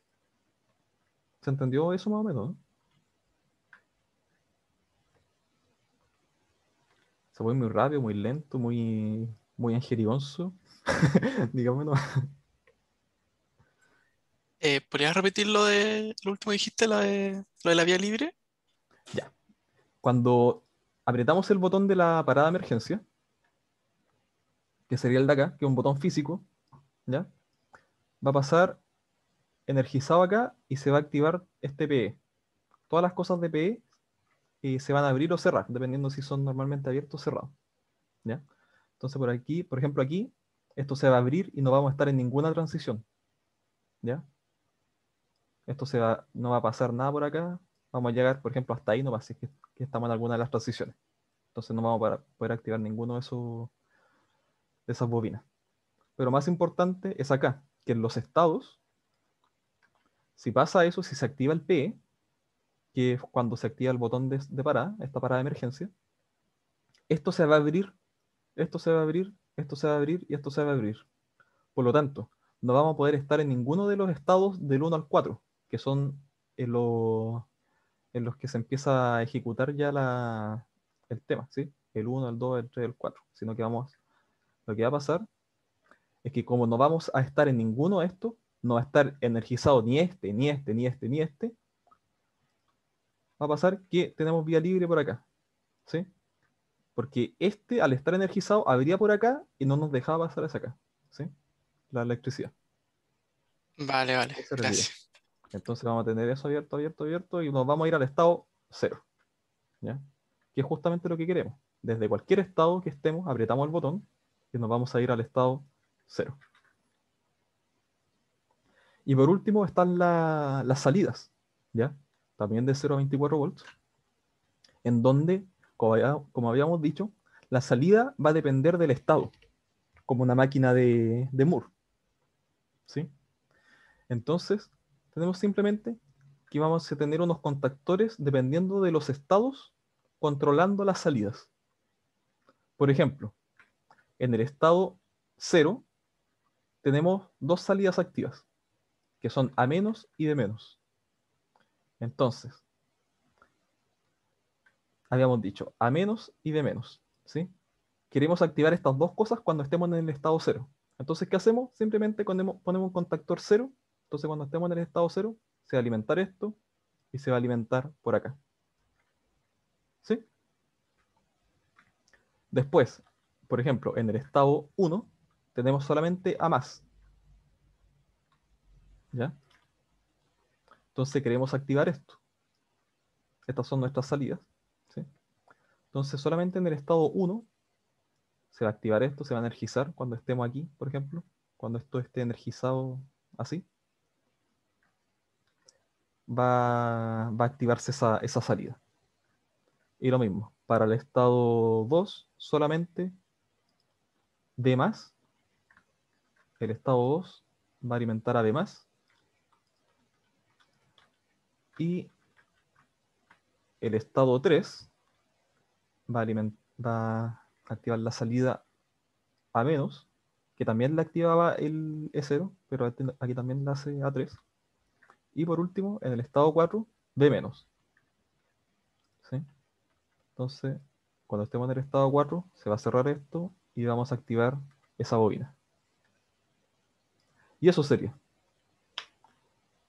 ¿Se entendió eso más o menos? Se fue muy rápido, muy lento, muy, muy angelionzo. Digámoslo. Eh, ¿Podrías repetir lo de lo último que dijiste, lo de, lo de la vía libre? Ya. Cuando apretamos el botón de la parada de emergencia, que sería el de acá, que es un botón físico, ¿ya? Va a pasar energizado acá y se va a activar este PE. Todas las cosas de PE eh, se van a abrir o cerrar, dependiendo si son normalmente abiertos o cerrados. ¿ya? Entonces por aquí, por ejemplo aquí, esto se va a abrir y no vamos a estar en ninguna transición. ¿Ya? Esto se va, no va a pasar nada por acá. Vamos a llegar, por ejemplo, hasta ahí, no va a ser que, estamos en alguna de las transiciones. Entonces no vamos a poder activar ninguno de esos de esas bobinas. Pero más importante es acá, que en los estados si pasa eso, si se activa el PE, que es cuando se activa el botón de, parada, esta parada de emergencia, esto se va a abrir, esto se va a abrir, esto se va a abrir y esto se va a abrir. Por lo tanto, no vamos a poder estar en ninguno de los estados del 1 al 4, que son en, en los que se empieza a ejecutar ya la, el tema, ¿sí? El 1, el 2, el 3, el 4. Sino que vamos, lo que va a pasar es que como no vamos a estar en ninguno de estos, no va a estar energizado ni este, ni este, ni este, ni este, va a pasar que tenemos vía libre por acá. ¿Sí? Porque este, al estar energizado, abría por acá y no nos dejaba pasar hacia acá. ¿Sí? La electricidad. Vale, vale. Gracias. Entonces vamos a tener eso abierto, abierto, abierto y nos vamos a ir al estado cero. ¿Ya? Que es justamente lo que queremos. Desde cualquier estado que estemos, apretamos el botón y nos vamos a ir al estado cero. Y por último están las salidas, ¿ya? También de 0 a 24 volts, en donde, como, habíamos dicho, la salida va a depender del estado, como una máquina de, de Moore. ¿Sí? Entonces, tenemos simplemente que vamos a tener unos contactores dependiendo de los estados, controlando las salidas. Por ejemplo, en el estado 0 tenemos dos salidas activas que son A menos y B menos. Entonces, habíamos dicho A menos y B menos, ¿sí? Queremos activar estas dos cosas cuando estemos en el estado cero. Entonces, ¿qué hacemos? Simplemente ponemos, ponemos un contactor cero. Entonces, cuando estemos en el estado cero, se va a alimentar esto y se va a alimentar por acá. ¿Sí? Después, por ejemplo, en el estado 1 tenemos solamente A más. ¿Ya? Entonces queremos activar esto. Estas son nuestras salidas. Entonces solamente en el estado 1 se va a activar esto, se va a energizar cuando estemos aquí, por ejemplo. Cuando esto esté energizado así. Va, va a activarse esa, esa salida. Y lo mismo, para el estado 2 solamente D más. El estado 2 va a alimentar a D más. Y el estado 3 va a, va a activar la salida a menos, que también la activaba el E0, pero este, aquí también la hace A3. Y por último, en el estado 4, B menos. ¿Sí? Entonces, cuando estemos en el estado 4, se va a cerrar esto y vamos a activar esa bobina. Y eso sería.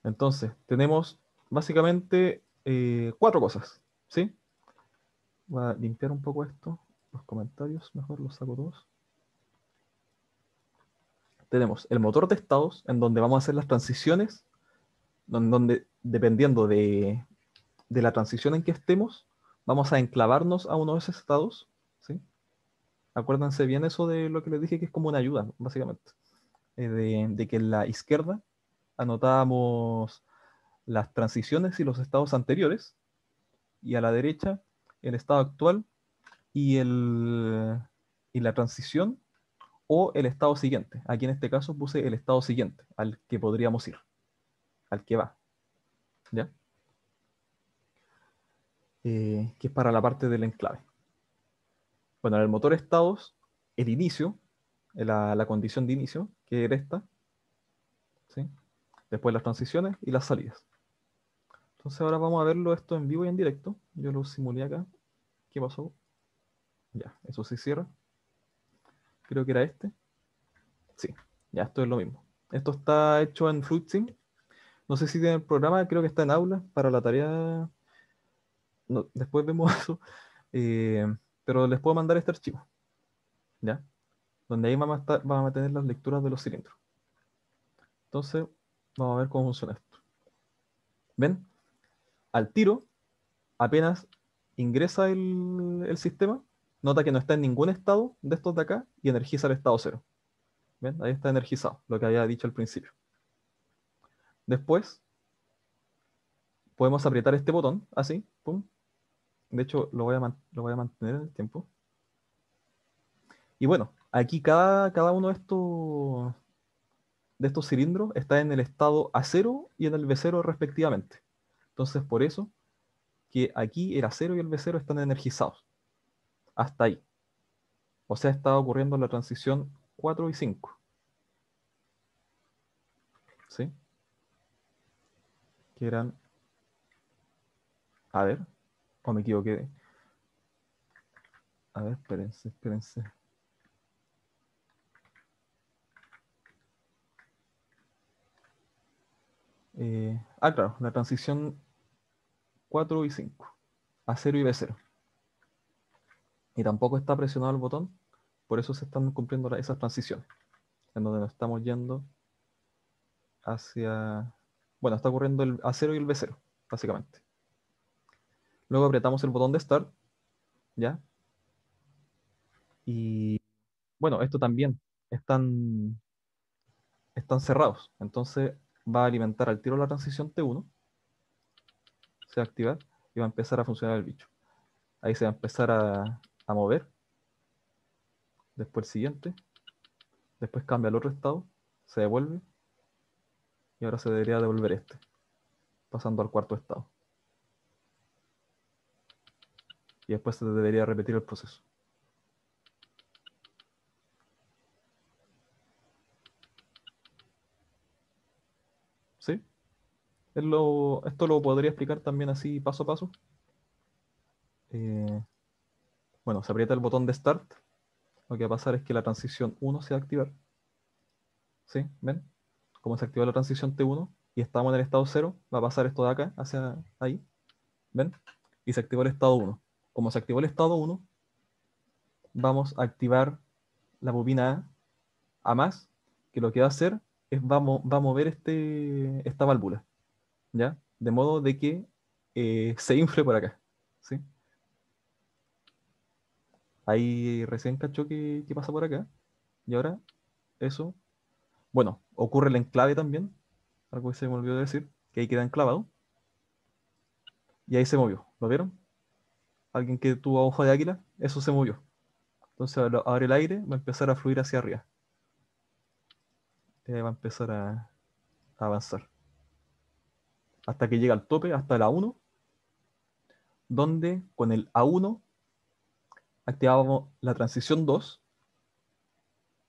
Entonces, tenemos básicamente eh, cuatro cosas. ¿Sí? Voy a limpiar un poco esto. Los comentarios, mejor los saco todos. Tenemos el motor de estados, en donde vamos a hacer las transiciones, donde, dependiendo de, de la transición en que estemos, vamos a enclavarnos a uno de esos estados. ¿sí? Acuérdense bien eso de lo que les dije, que es como una ayuda, básicamente. Eh, de, de, que en la izquierda anotábamos las transiciones y los estados anteriores, y a la derecha el estado actual y, el, y la transición o el estado siguiente. Aquí en este caso puse el estado siguiente, al que podríamos ir, al que va. ¿Ya? Eh, que es para la parte del enclave. Bueno, en el motor estados, el inicio, la, la condición de inicio, que era esta, ¿sí? después las transiciones y las salidas. Entonces ahora vamos a verlo esto en vivo y en directo. Yo lo simulé acá. ¿Qué pasó? Ya, eso se cierra. Creo que era este. Sí, ya esto es lo mismo. Esto está hecho en FluidSim. No sé si tiene el programa, creo que está en aula para la tarea después vemos eso. Eh, pero les puedo mandar este archivo. ¿Ya? Donde ahí vamos vamos a tener las lecturas de los cilindros. Entonces, vamos a ver cómo funciona esto. ¿Ven? Al tiro, apenas ingresa el, sistema, nota que no está en ningún estado de estos de acá y energiza el estado cero. ¿Ven? Ahí está energizado, lo que había dicho al principio. Después, podemos apretar este botón, así, pum, de hecho, lo voy a, lo voy a mantener en el tiempo. Y bueno, aquí cada, cada uno de estos, de estos cilindros está en el estado A0 y en el B0 respectivamente. Entonces, por eso que aquí el A0 y el B0 están energizados. Hasta ahí. O sea, está ocurriendo la transición 4 y 5. ¿Sí? Que eran... A ver. ¿O me equivoqué? A ver, espérense, espérense. Eh, ah, claro, la transición 4 y 5. A 0 y B0. Y tampoco está presionado el botón, por eso se están cumpliendo esas transiciones. En donde nos estamos yendo hacia... Bueno, está ocurriendo el A0 y el B0, básicamente. Luego apretamos el botón de Start, ¿ya? Y bueno, esto también están, están cerrados. Entonces va a alimentar al tiro la transición T1. Se va a activar y va a empezar a funcionar el bicho. Ahí se va a empezar a, a mover. Después el siguiente. Después cambia al otro estado. Se devuelve. Y ahora se debería devolver este. Pasando al cuarto estado. y después se debería repetir el proceso. ¿Sí? Esto lo podría explicar también así paso a paso. eh, bueno, se aprieta el botón de Start, lo que va a pasar es que la transición 1 se va a activar. ¿Sí? ¿Ven? Como se activa la transición T1 y estamos en el estado 0, va a pasar esto de acá hacia ahí. ¿Ven? Y se activó el estado 1. Como se activó el estado 1, vamos a activar la bobina A, más, que lo que va a hacer es va a mover este, esta válvula. ¿Ya? De modo de que eh, se infle por acá. ¿sí? Ahí recién cachó que, pasa por acá. Y ahora, eso. Bueno, ocurre el enclave también. Algo que se me olvidó decir. Que ahí queda enclavado. Y ahí se movió. ¿Lo vieron? Alguien que tuvo ojo de águila, eso se movió. Entonces ahora el aire va a empezar a fluir hacia arriba. Y va a empezar a avanzar. Hasta que llega al tope, hasta la 1 donde con el A1 activábamos la transición 2.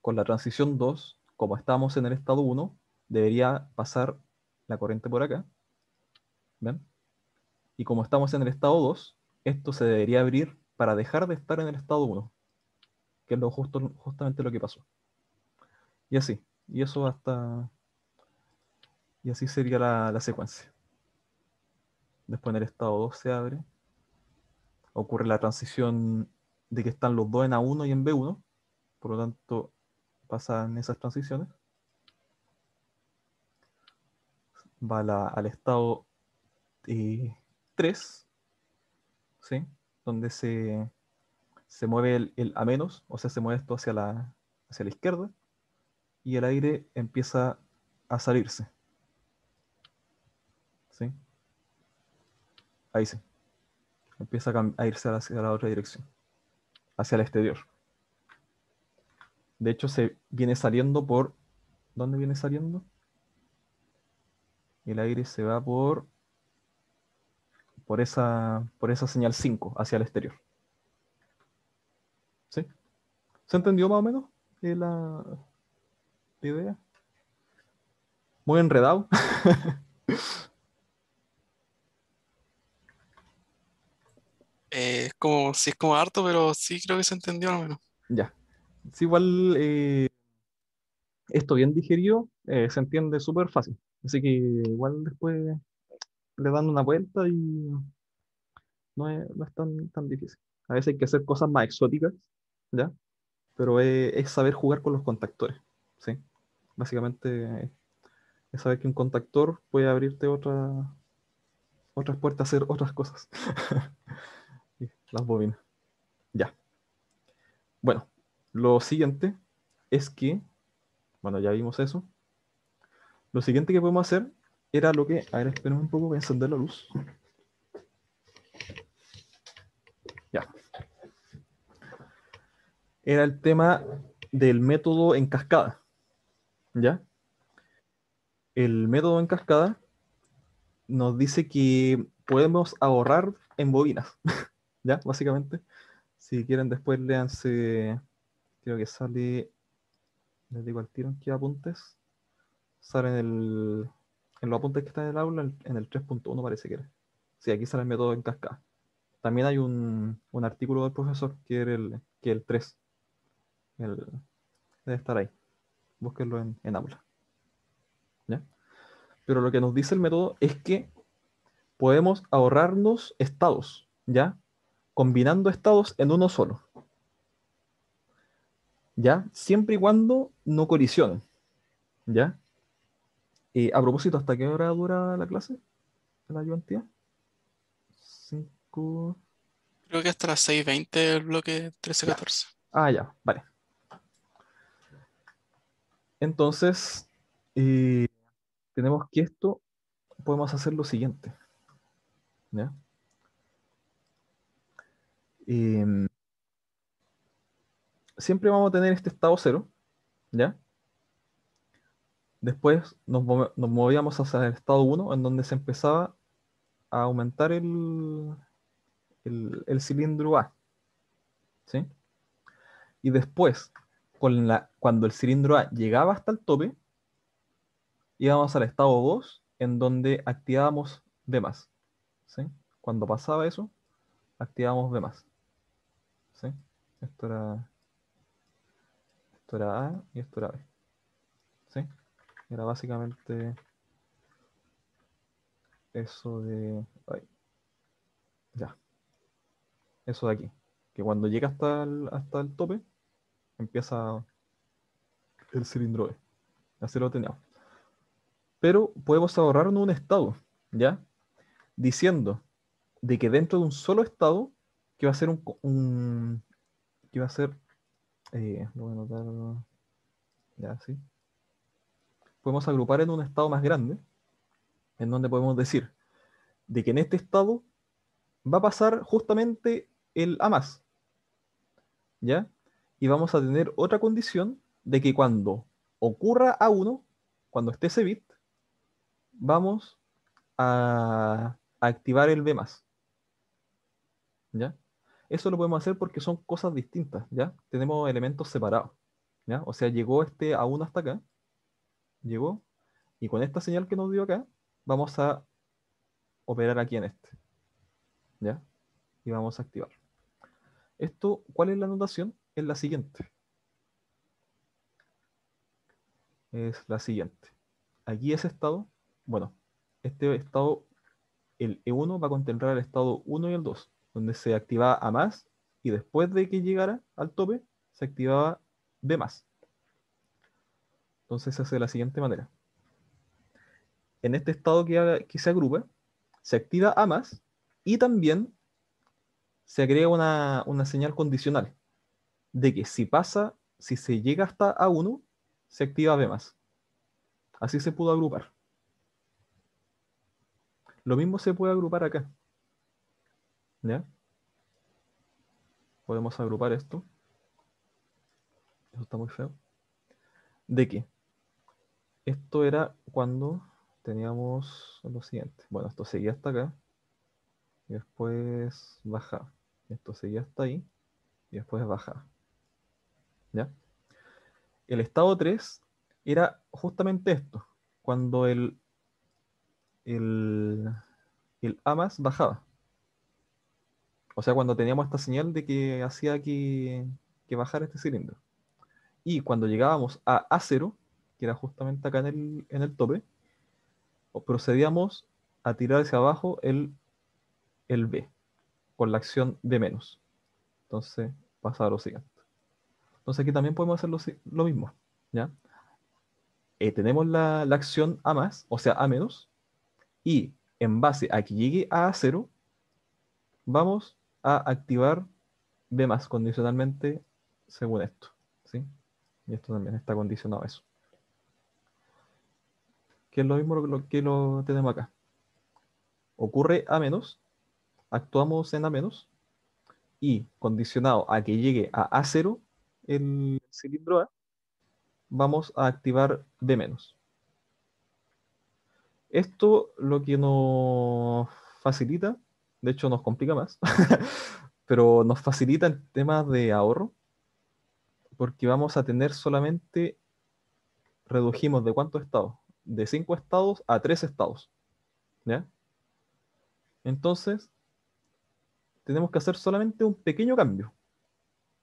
Con la transición 2, como estamos en el estado 1, debería pasar la corriente por acá. ¿Ven? Y como estamos en el estado 2, esto se debería abrir para dejar de estar en el estado 1, que es lo justo, justamente lo que pasó. Y así, y eso hasta... Y así sería la, la secuencia. Después en el estado 2 se abre ocurre la transición de que están los dos en A1 y en B1, por lo tanto pasan esas transiciones. Va al estado 3, eh, ¿sí? donde se, se mueve el, A menos, o sea, se mueve esto hacia la, hacia la izquierda, y el aire empieza a salirse. ¿Sí? Ahí sí empieza a, irse hacia la otra dirección, hacia el exterior. De hecho, se viene saliendo por... ¿Dónde viene saliendo? El aire se va por... Por esa, por esa señal 5 hacia el exterior. ¿Sí? ¿Se entendió más o menos eh, la, la idea? Muy enredado. Eh, como, sí es como harto, pero sí creo que se entendió al menos. Ya. Sí, igual eh, esto bien digerido eh, se entiende súper fácil. Así que igual después le dan una vuelta y no es, tan, tan difícil. A veces hay que hacer cosas más exóticas, ¿ya? Pero es, saber jugar con los contactores, ¿sí? Básicamente es saber que un contactor puede abrirte otra, otras puertas hacer otras cosas. las bobinas. Ya. Bueno, lo siguiente es que, bueno, ya vimos eso. Lo siguiente que podemos hacer era lo que, a ver, esperen un poco, voy encender la luz. Ya. Era el tema del método en cascada. ¿Ya? El método en cascada nos dice que podemos ahorrar en bobinas. ¿Ya? Básicamente. Si quieren después léanse, creo que sale, les digo al tiro en qué apuntes. Sale en, el, en los apuntes que están en el aula, en el 3.1 parece que era. Sí, aquí sale el método en cascada. También hay un, artículo del profesor que era el, que el 3. debe estar ahí. Búsquenlo en, en aula. ¿Ya? Pero lo que nos dice el método es que podemos ahorrarnos estados, ¿ya? Combinando estados en uno solo. ¿Ya? Siempre y cuando no colisionen. ¿Ya? Y a propósito, ¿hasta qué hora dura la clase? ¿La ayudantía? Cinco... Creo que hasta las 6.20 el bloque 13-14. Ah, ya, vale. Entonces, eh, tenemos que esto, podemos hacer lo siguiente. ¿Ya? Em, siempre vamos a tener este estado cero, ¿ya? Después nos, movíamos hacia el estado 1, en donde se empezaba a aumentar el, el, cilindro A. ¿sí? Y después, con la, cuando el cilindro A llegaba hasta el tope, íbamos al estado 2, en donde activábamos B+. ¿sí? Cuando pasaba eso, activamos B más. ¿Sí? Esto era, esto era A y esto era B. ¿Sí? Era básicamente eso de... ya. Eso de aquí. Que cuando llega hasta el, hasta el tope, empieza el cilindro B. Así lo teníamos. Pero podemos ahorrarnos un estado, ¿ya? Diciendo de que dentro de un solo estado, que va a ser un, que va a ser, eh, lo voy a anotar, ya, sí. Podemos agrupar en un estado más grande, en donde podemos decir de que en este estado va a pasar justamente el A más, ¿ya? Y vamos a tener otra condición de que cuando ocurra A1, cuando esté ese bit, vamos a, activar el B más. ¿Ya? Eso lo podemos hacer porque son cosas distintas, ¿ya? Tenemos elementos separados, ¿ya? O sea, llegó este A1 hasta acá, llegó, y con esta señal que nos dio acá, vamos a operar aquí en este, ¿ya? Y vamos a activar. Esto, ¿cuál es la anotación? Es la siguiente. Es la siguiente. Aquí ese estado, bueno, este estado, el E1 va a contemplar el estado 1 y el 2, donde se activaba A más y después de que llegara al tope, se activaba B más. Entonces se hace de la siguiente manera. En este estado que, que se agrupa, se activa A más y también se agrega una, una señal condicional de que si pasa, si se llega hasta A1, se activa B más. Así se pudo agrupar. Lo mismo se puede agrupar acá. ¿Ya? Podemos agrupar esto. Eso está muy feo. ¿De qué? Esto era cuando teníamos lo siguiente. Bueno, esto seguía hasta acá. Y después bajaba. Esto seguía hasta ahí. Y después bajaba. ¿Ya? El estado 3 era justamente esto. Cuando el, el, el A más bajaba. O sea, cuando teníamos esta señal de que hacía que, que bajara este cilindro. Y cuando llegábamos a A0, que era justamente acá en el, en el tope, procedíamos a tirar hacia abajo el, el B, con la acción B menos. Entonces, pasa a lo siguiente. Entonces aquí también podemos hacer lo, mismo, ¿ya? Eh, tenemos la, la, acción A más, o sea, A menos, y en base a que llegue a A0, vamos a activar B más condicionalmente según esto, ¿sí? Y esto también está condicionado a eso que es lo mismo que lo tenemos acá. Ocurre a menos, actuamos en a menos, y condicionado a que llegue a A0 el cilindro A, vamos a activar B menos. Esto lo que nos facilita, de hecho nos complica más, pero nos facilita en temas de ahorro, porque vamos a tener solamente, redujimos de cuántos estados, de cinco estados a tres estados. ¿Ya? Entonces, tenemos que hacer solamente un pequeño cambio.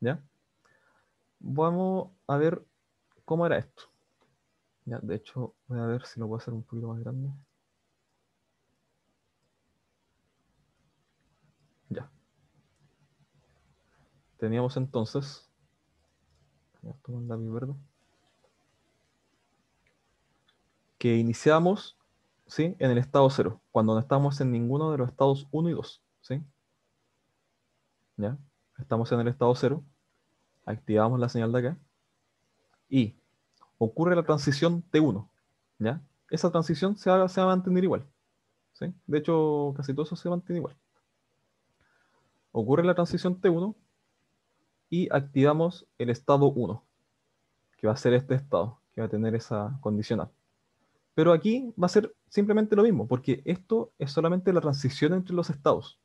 ¿Ya? Vamos a ver cómo era esto. Ya, de hecho, voy a ver si lo puedo hacer un poquito más grande. Ya. Teníamos entonces. Que iniciamos ¿sí? en el estado 0, cuando no estamos en ninguno de los estados 1 y 2. ¿sí? ¿Ya? Estamos en el estado 0, activamos la señal de acá y ocurre la transición T1. ¿ya? Esa transición se va, se va a mantener igual. ¿sí? De hecho, casi todo eso se mantiene igual. Ocurre la transición T1 y activamos el estado 1, que va a ser este estado, que va a tener esa condicional. Pero aquí va a ser simplemente lo mismo, porque esto es solamente la transición entre los estados.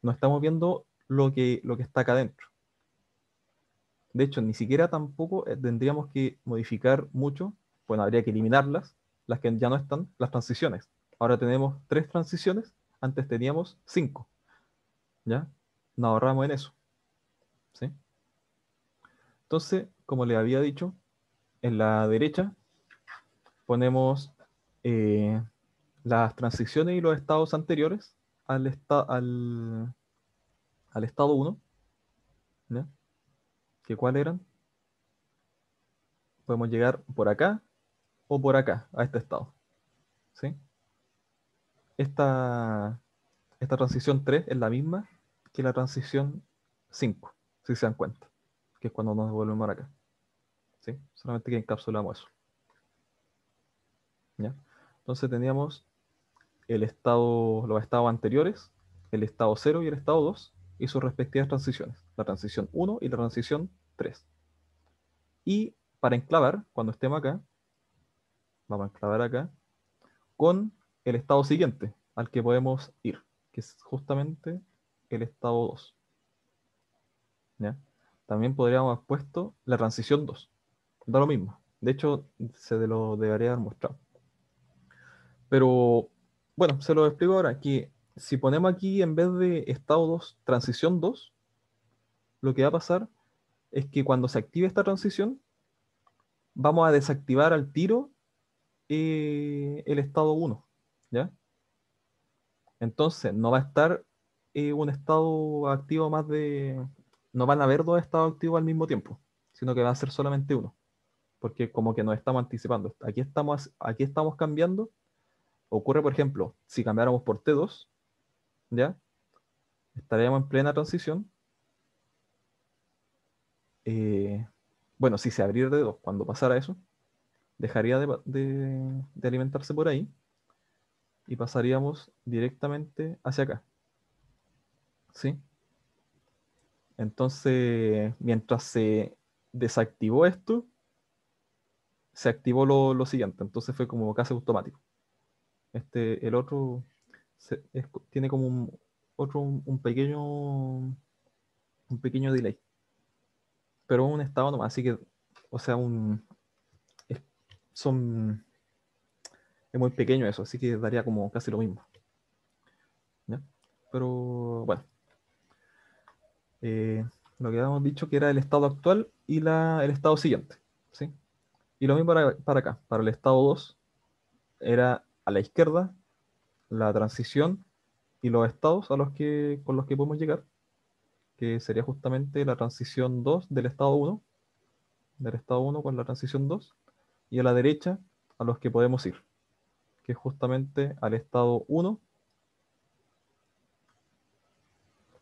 No estamos viendo lo que, lo que está acá adentro. De hecho, ni siquiera tampoco eh, tendríamos que modificar mucho. Bueno, habría que eliminarlas, las que ya no están, las transiciones. Ahora tenemos tres transiciones, antes teníamos cinco. ¿Ya? nos ahorramos en eso. ¿sí? Entonces, como le había dicho, en la derecha ponemos eh, las transiciones y los estados anteriores al, estado 1. ¿ya? ¿Que cuáles eran? Podemos llegar por acá o por acá, a este estado. ¿sí? Esta, esta transición 3 es la misma que la transición 5, si se dan cuenta, que es cuando nos devolvemos acá. ¿sí? Solamente que encapsulamos eso. ¿Ya? Entonces teníamos el estado, los estados anteriores, el estado 0 y el estado 2 y sus respectivas transiciones, la transición 1 y la transición 3. Y para enclavar, cuando estemos acá, vamos a enclavar acá, con el estado siguiente al que podemos ir, que es justamente el estado 2. ¿Ya? También podríamos haber puesto la transición 2. Da lo mismo. De hecho, se lo debería haber mostrado. Pero, bueno, se lo explico ahora. Que si ponemos aquí en vez de estado 2, transición 2, lo que va a pasar es que cuando se active esta transición, vamos a desactivar al tiro eh, el estado 1. ¿Ya? Entonces, no va a estar eh, un estado activo más de... No van a haber dos estados activos al mismo tiempo, sino que va a ser solamente uno. Porque como que nos estamos anticipando. Aquí estamos, aquí estamos cambiando. Ocurre, por ejemplo, si cambiáramos por T2, ¿ya? Estaríamos en plena transición. Eh, bueno, si se abriera de 2 cuando pasara eso, dejaría de, alimentarse por ahí y pasaríamos directamente hacia acá. ¿Sí? Entonces, mientras se desactivó esto, se activó lo, siguiente. Entonces fue como casi automático. Este, el otro tiene como un, otro, un, pequeño un pequeño delay. Pero un estado nomás, así que, o sea, un, son es muy pequeño eso, así que daría como casi lo mismo. Pero bueno. Eh, lo que habíamos dicho que era el estado actual y la, el estado siguiente. ¿sí? Y lo mismo para, para acá. Para el estado 2 era a la izquierda la transición y los estados a los que, con los que podemos llegar, que sería justamente la transición 2 del estado 1, del estado 1 con la transición 2, y a la derecha a los que podemos ir, que es justamente al estado 1,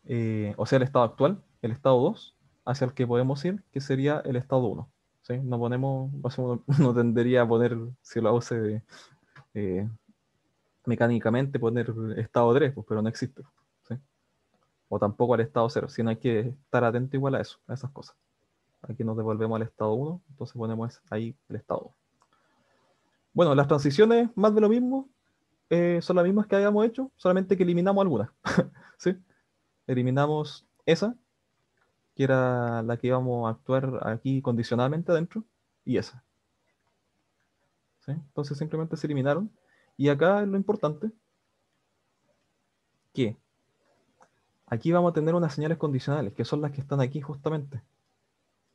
eh, o sea, el estado actual, el estado 2, hacia el que podemos ir, que sería el estado 1. ¿sí? No ponemos, no tendría a poner, si lo hago eh, mecánicamente, poner estado 3, pues, pero no existe. ¿sí? O tampoco al estado 0, sino hay que estar atento igual a eso, a esas cosas. Aquí nos devolvemos al estado 1, entonces ponemos ahí el estado 2. Bueno, las transiciones, más de lo mismo, eh, son las mismas que habíamos hecho, solamente que eliminamos algunas. ¿sí? Eliminamos esa, que era la que íbamos a actuar aquí condicionalmente adentro, y esa. Entonces simplemente se eliminaron. Y acá es lo importante, que aquí vamos a tener unas señales condicionales, que son las que están aquí justamente.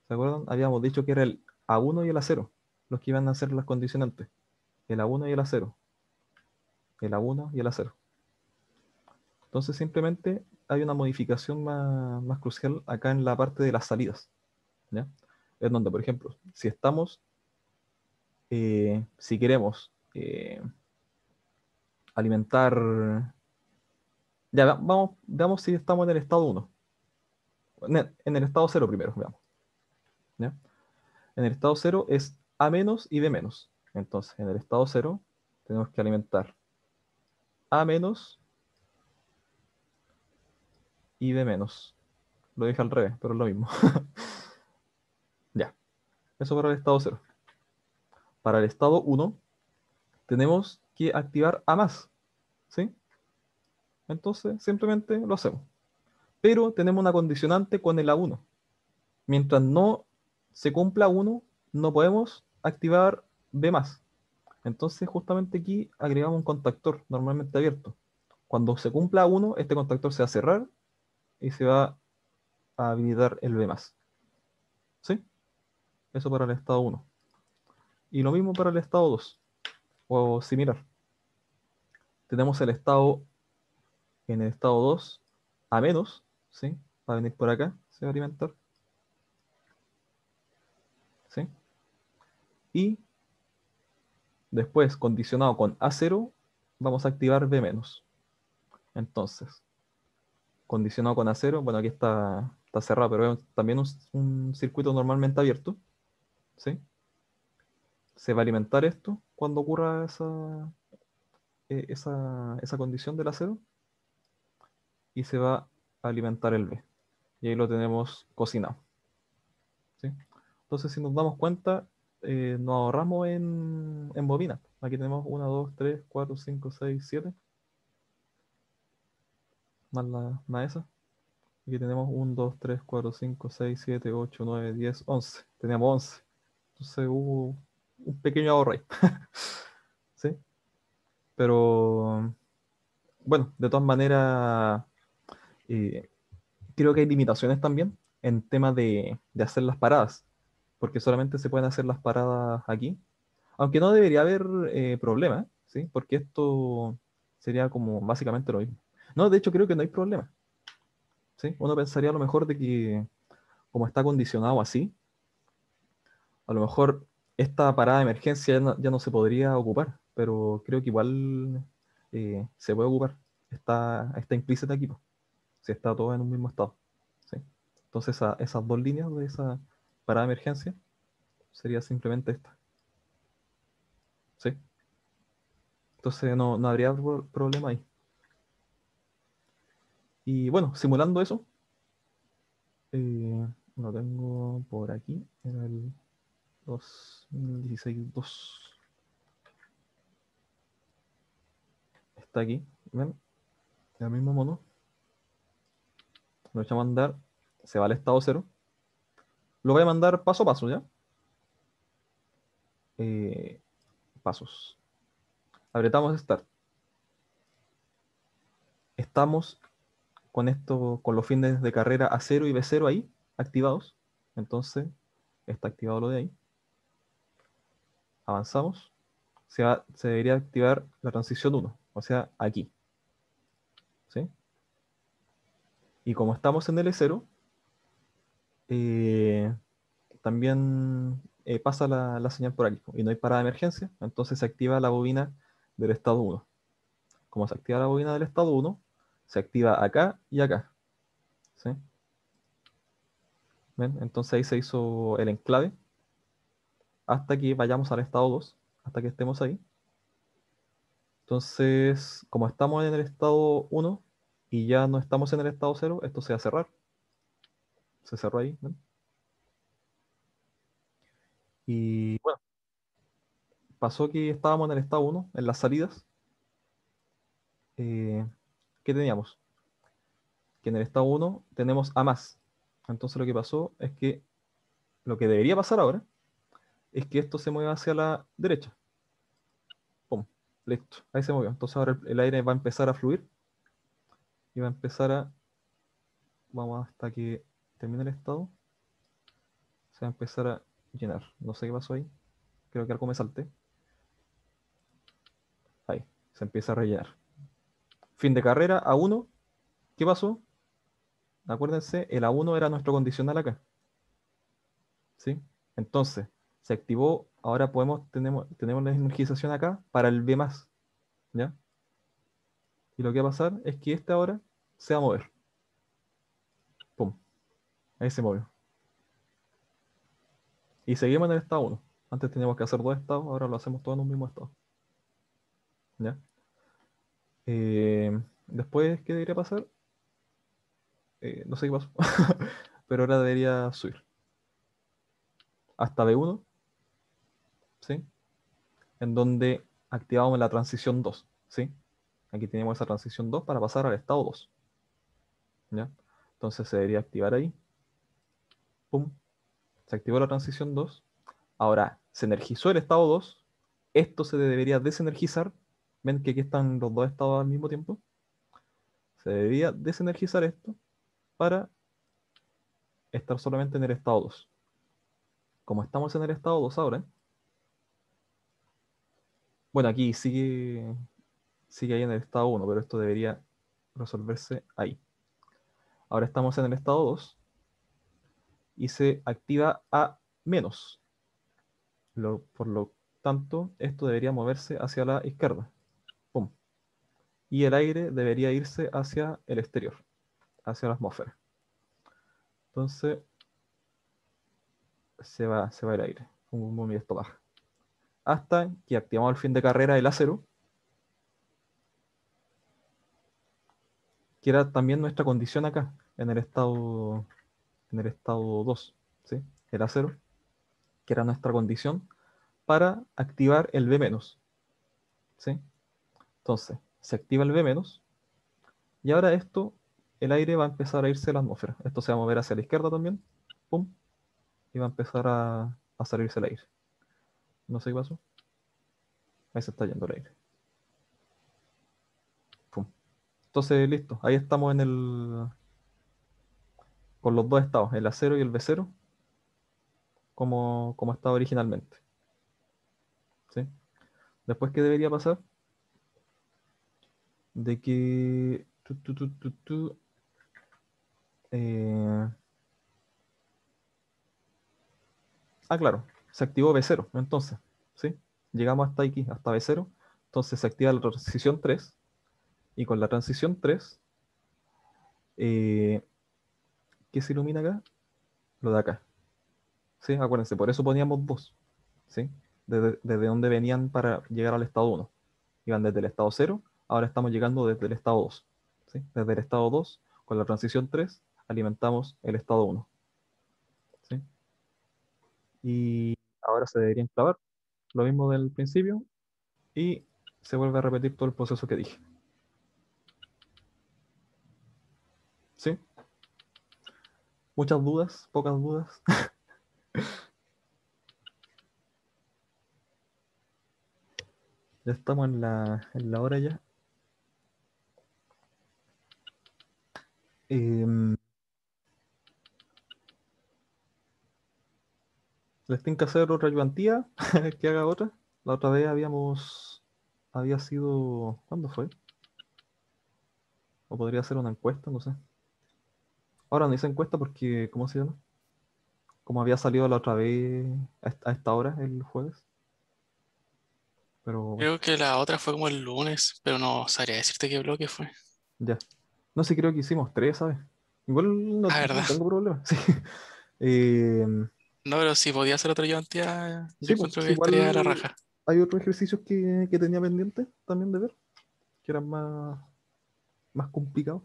¿Se acuerdan? Habíamos dicho que era el A1 y el A0, los que iban a ser las condicionantes. El A1 y el A0. El A1 y el A0. Entonces simplemente hay una modificación más, crucial acá en la parte de las salidas. ¿ya? Es donde, por ejemplo, si estamos, eh, si queremos eh, alimentar, ya vamos, veamos si estamos en el estado 1. En el estado 0 primero, veamos. En el estado 0 es A menos y B menos. Entonces, en el estado 0 tenemos que alimentar A menos y B menos. Lo dije al revés, pero es lo mismo. ya. Eso para el estado 0. Para el estado 1 tenemos que activar A más. ¿Sí? Entonces, simplemente lo hacemos. Pero tenemos una condicionante con el A1. Mientras no se cumpla 1, no podemos activar B más. Entonces, justamente aquí agregamos un contactor normalmente abierto. Cuando se cumpla 1, este contactor se va a cerrar y se va a habilitar el B+. ¿Sí? Eso para el estado 1. Y lo mismo para el estado 2, o similar. Tenemos el estado, en el estado 2, a menos, ¿sí? Va a venir por acá, se va a alimentar. ¿Sí? Y después, condicionado con A0, vamos a activar B menos. Entonces, condicionado con A0, bueno, aquí está, está cerrado, pero es también un, un circuito normalmente abierto. ¿Sí? se va a alimentar esto cuando ocurra esa, e, esa, esa condición del acero y se va a alimentar el B. Y ahí lo tenemos cocinado. ¿sí? Entonces, si nos damos cuenta, eh, nos ahorramos en, en bobina. Aquí tenemos 1, 2, 3, 4, 5, 6, 7. Más la más esa. Aquí tenemos 1, 2, 3, 4, 5, 6, 7, 8, 9, 10, 11. Teníamos 11. Entonces hubo un pequeño ahorro ahí. ¿Sí? Pero, bueno, de todas maneras, eh, creo que hay limitaciones también en tema de, de, hacer las paradas, porque solamente se pueden hacer las paradas aquí, aunque no debería haber eh, problema, ¿sí? Porque esto sería como básicamente lo mismo. No, de hecho creo que no hay problema. ¿sí? Uno pensaría a lo mejor de que como está condicionado así, a lo mejor esta parada de emergencia ya no, se podría ocupar, pero creo que igual eh, se puede ocupar. Está, está implícita aquí, si está todo en un mismo estado. ¿sí? Entonces esas dos líneas de esa parada de emergencia sería simplemente esta. ¿Sí? Entonces no, no habría problema ahí. Y bueno, simulando eso, eh, lo tengo por aquí en el 2016 2. Está aquí, ¿ven? El mismo mono. Lo echamos a mandar, se va al estado cero. Lo voy a mandar paso a paso, ¿ya? Eh, pasos. Apretamos Start. Estamos con esto, con los fines de carrera A0 y B0 ahí, activados. Entonces, está activado lo de ahí avanzamos, se, debería activar la transición 1, o sea, aquí. ¿Sí? Y como estamos en L0, eh, también eh, pasa la, señal por aquí y no hay parada de emergencia, entonces se activa la bobina del estado 1. Como se activa la bobina del estado 1, se activa acá y acá. ¿Sí? ¿Ven? Entonces ahí se hizo el enclave hasta que vayamos al estado 2, hasta que estemos ahí. Entonces, como estamos en el estado 1 y ya no estamos en el estado 0, esto se va a cerrar. Se cerró ahí. Y bueno, pasó que estábamos en el estado 1, en las salidas. Eh, ¿Qué teníamos? Que en el estado 1 tenemos A más. Entonces lo que pasó es que lo que debería pasar ahora es que esto se mueve hacia la derecha. Pum, listo, ahí se movió. Entonces ahora el, aire va a empezar a fluir y va a empezar a, vamos hasta que termine el estado, se va a empezar a llenar. No sé qué pasó ahí, creo que algo me salté. Ahí, se empieza a rellenar. Fin de carrera, A1, ¿qué pasó? Acuérdense, el A1 era nuestro condicional acá. ¿Sí? Entonces, se activó, ahora podemos, tenemos, tenemos la energización acá para el B+, ¿ya? Y lo que va a pasar es que este ahora se va a mover. Pum. Ahí se movió. Y seguimos en el estado 1. Antes teníamos que hacer dos estados, ahora lo hacemos todo en un mismo estado. ¿Ya? Eh, después, ¿qué debería pasar? Eh, no sé qué pasó. Pero ahora debería subir. Hasta B1 ¿sí? En donde activamos la transición 2, ¿sí? Aquí tenemos esa transición 2 para pasar al estado 2. ¿Ya? Entonces se debería activar ahí. Pum. Se activó la transición 2. Ahora, se energizó el estado 2. Esto se debería desenergizar. ¿Ven que aquí están los dos estados al mismo tiempo? Se debería desenergizar esto para estar solamente en el estado 2. Como estamos en el estado 2 ahora, bueno, aquí sigue, sigue ahí en el estado 1, pero esto debería resolverse ahí. Ahora estamos en el estado 2 y se activa a menos. por lo tanto, esto debería moverse hacia la izquierda. Y el aire debería irse hacia el exterior, hacia la atmósfera. Entonces, se va, el aire. Un movimiento baja. Hasta que activamos el fin de carrera del acero que era también nuestra condición acá, en el estado, en el estado 2, ¿sí? el A0, que era nuestra condición para activar el B-. ¿sí? Entonces, se activa el B-, y ahora esto, el aire va a empezar a irse a la atmósfera. Esto se va a mover hacia la izquierda también, pum, y va a empezar a, salirse el aire. No sé qué pasó. Ahí se está yendo el aire. Entonces, listo. Ahí estamos en el. Con los dos estados, el A0 y el B0, como, como estaba originalmente. ¿Sí? Después, ¿qué debería pasar? De que. Eh, ah, claro, se activó B0, entonces, ¿sí? Llegamos hasta aquí, hasta B0, entonces se activa la transición 3, y con la transición 3, eh, ¿qué se ilumina acá? Lo de acá. ¿Sí? Acuérdense, por eso poníamos dos. ¿Sí? Desde, desde donde venían para llegar al estado 1. Iban desde el estado 0, ahora estamos llegando desde el estado 2. ¿sí? Desde el estado 2, con la transición 3, alimentamos el estado 1. ¿sí? Y ahora se deberían clavar lo mismo del principio y se vuelve a repetir todo el proceso que dije. ¿Sí? Muchas dudas, pocas dudas. ya estamos en la, en la hora ya. Eh, ¿Les tienen que hacer otra ayudantía? que haga otra. La otra vez habíamos. Había sido. ¿Cuándo fue? O podría ser una encuesta, no sé. Ahora no hice encuesta porque, ¿cómo se llama? Como había salido la otra vez a esta hora, el jueves. Pero Creo que la otra fue como el lunes, pero no sabría decirte qué bloque fue. ya. No sé, creo que hicimos tres, ¿sabes? Igual no, Ah, tengo problema. Sí. Eh, No, pero si podía hacer Sí, yo pues, encuentro que igual- estaría de la raja. hay otros ejercicios que, que tenía pendiente también de ver, que eran más, más complicados.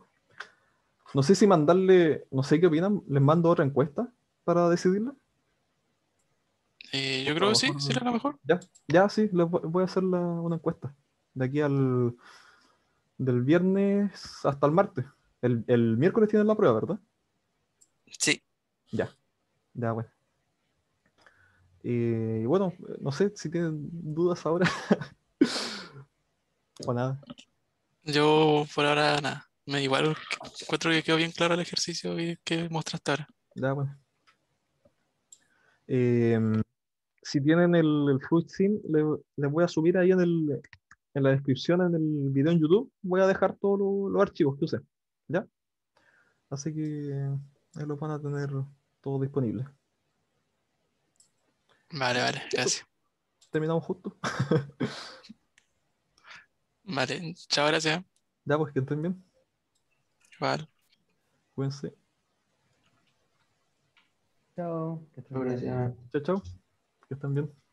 No sé si mandarle, no sé qué opinan, les mando otra encuesta para decidirla. Eh, yo creo que sí, sería lo mejor. Ya, ya sí, les voy voy a hacer la- una encuesta. De aquí al del viernes hasta el martes. El, el miércoles tienen la prueba, ¿verdad? Sí, Ya, ya, bueno. Eh, Y bueno, no sé si tienen dudas ahora. o nada. yo por ahora nada. Me igual encuentro que quedó bien claro el ejercicio que, que mostraste ahora. Ya, bueno. Em, si tienen el, el Fruit Sim, le- les voy a subir ahí en, el, en la descripción, en el video en YouTube, voy a dejar todos lo- los archivos que usé. ¿Ya? Así que ahí los van a tener todo disponible. Vale, vale, gracias. Terminamos justo. Vale, chao, gracias. Ya, pues que estén bien. Igual. Cuídense. Chao. que estén bien. Gracias. Chao, chao. Que estén bien.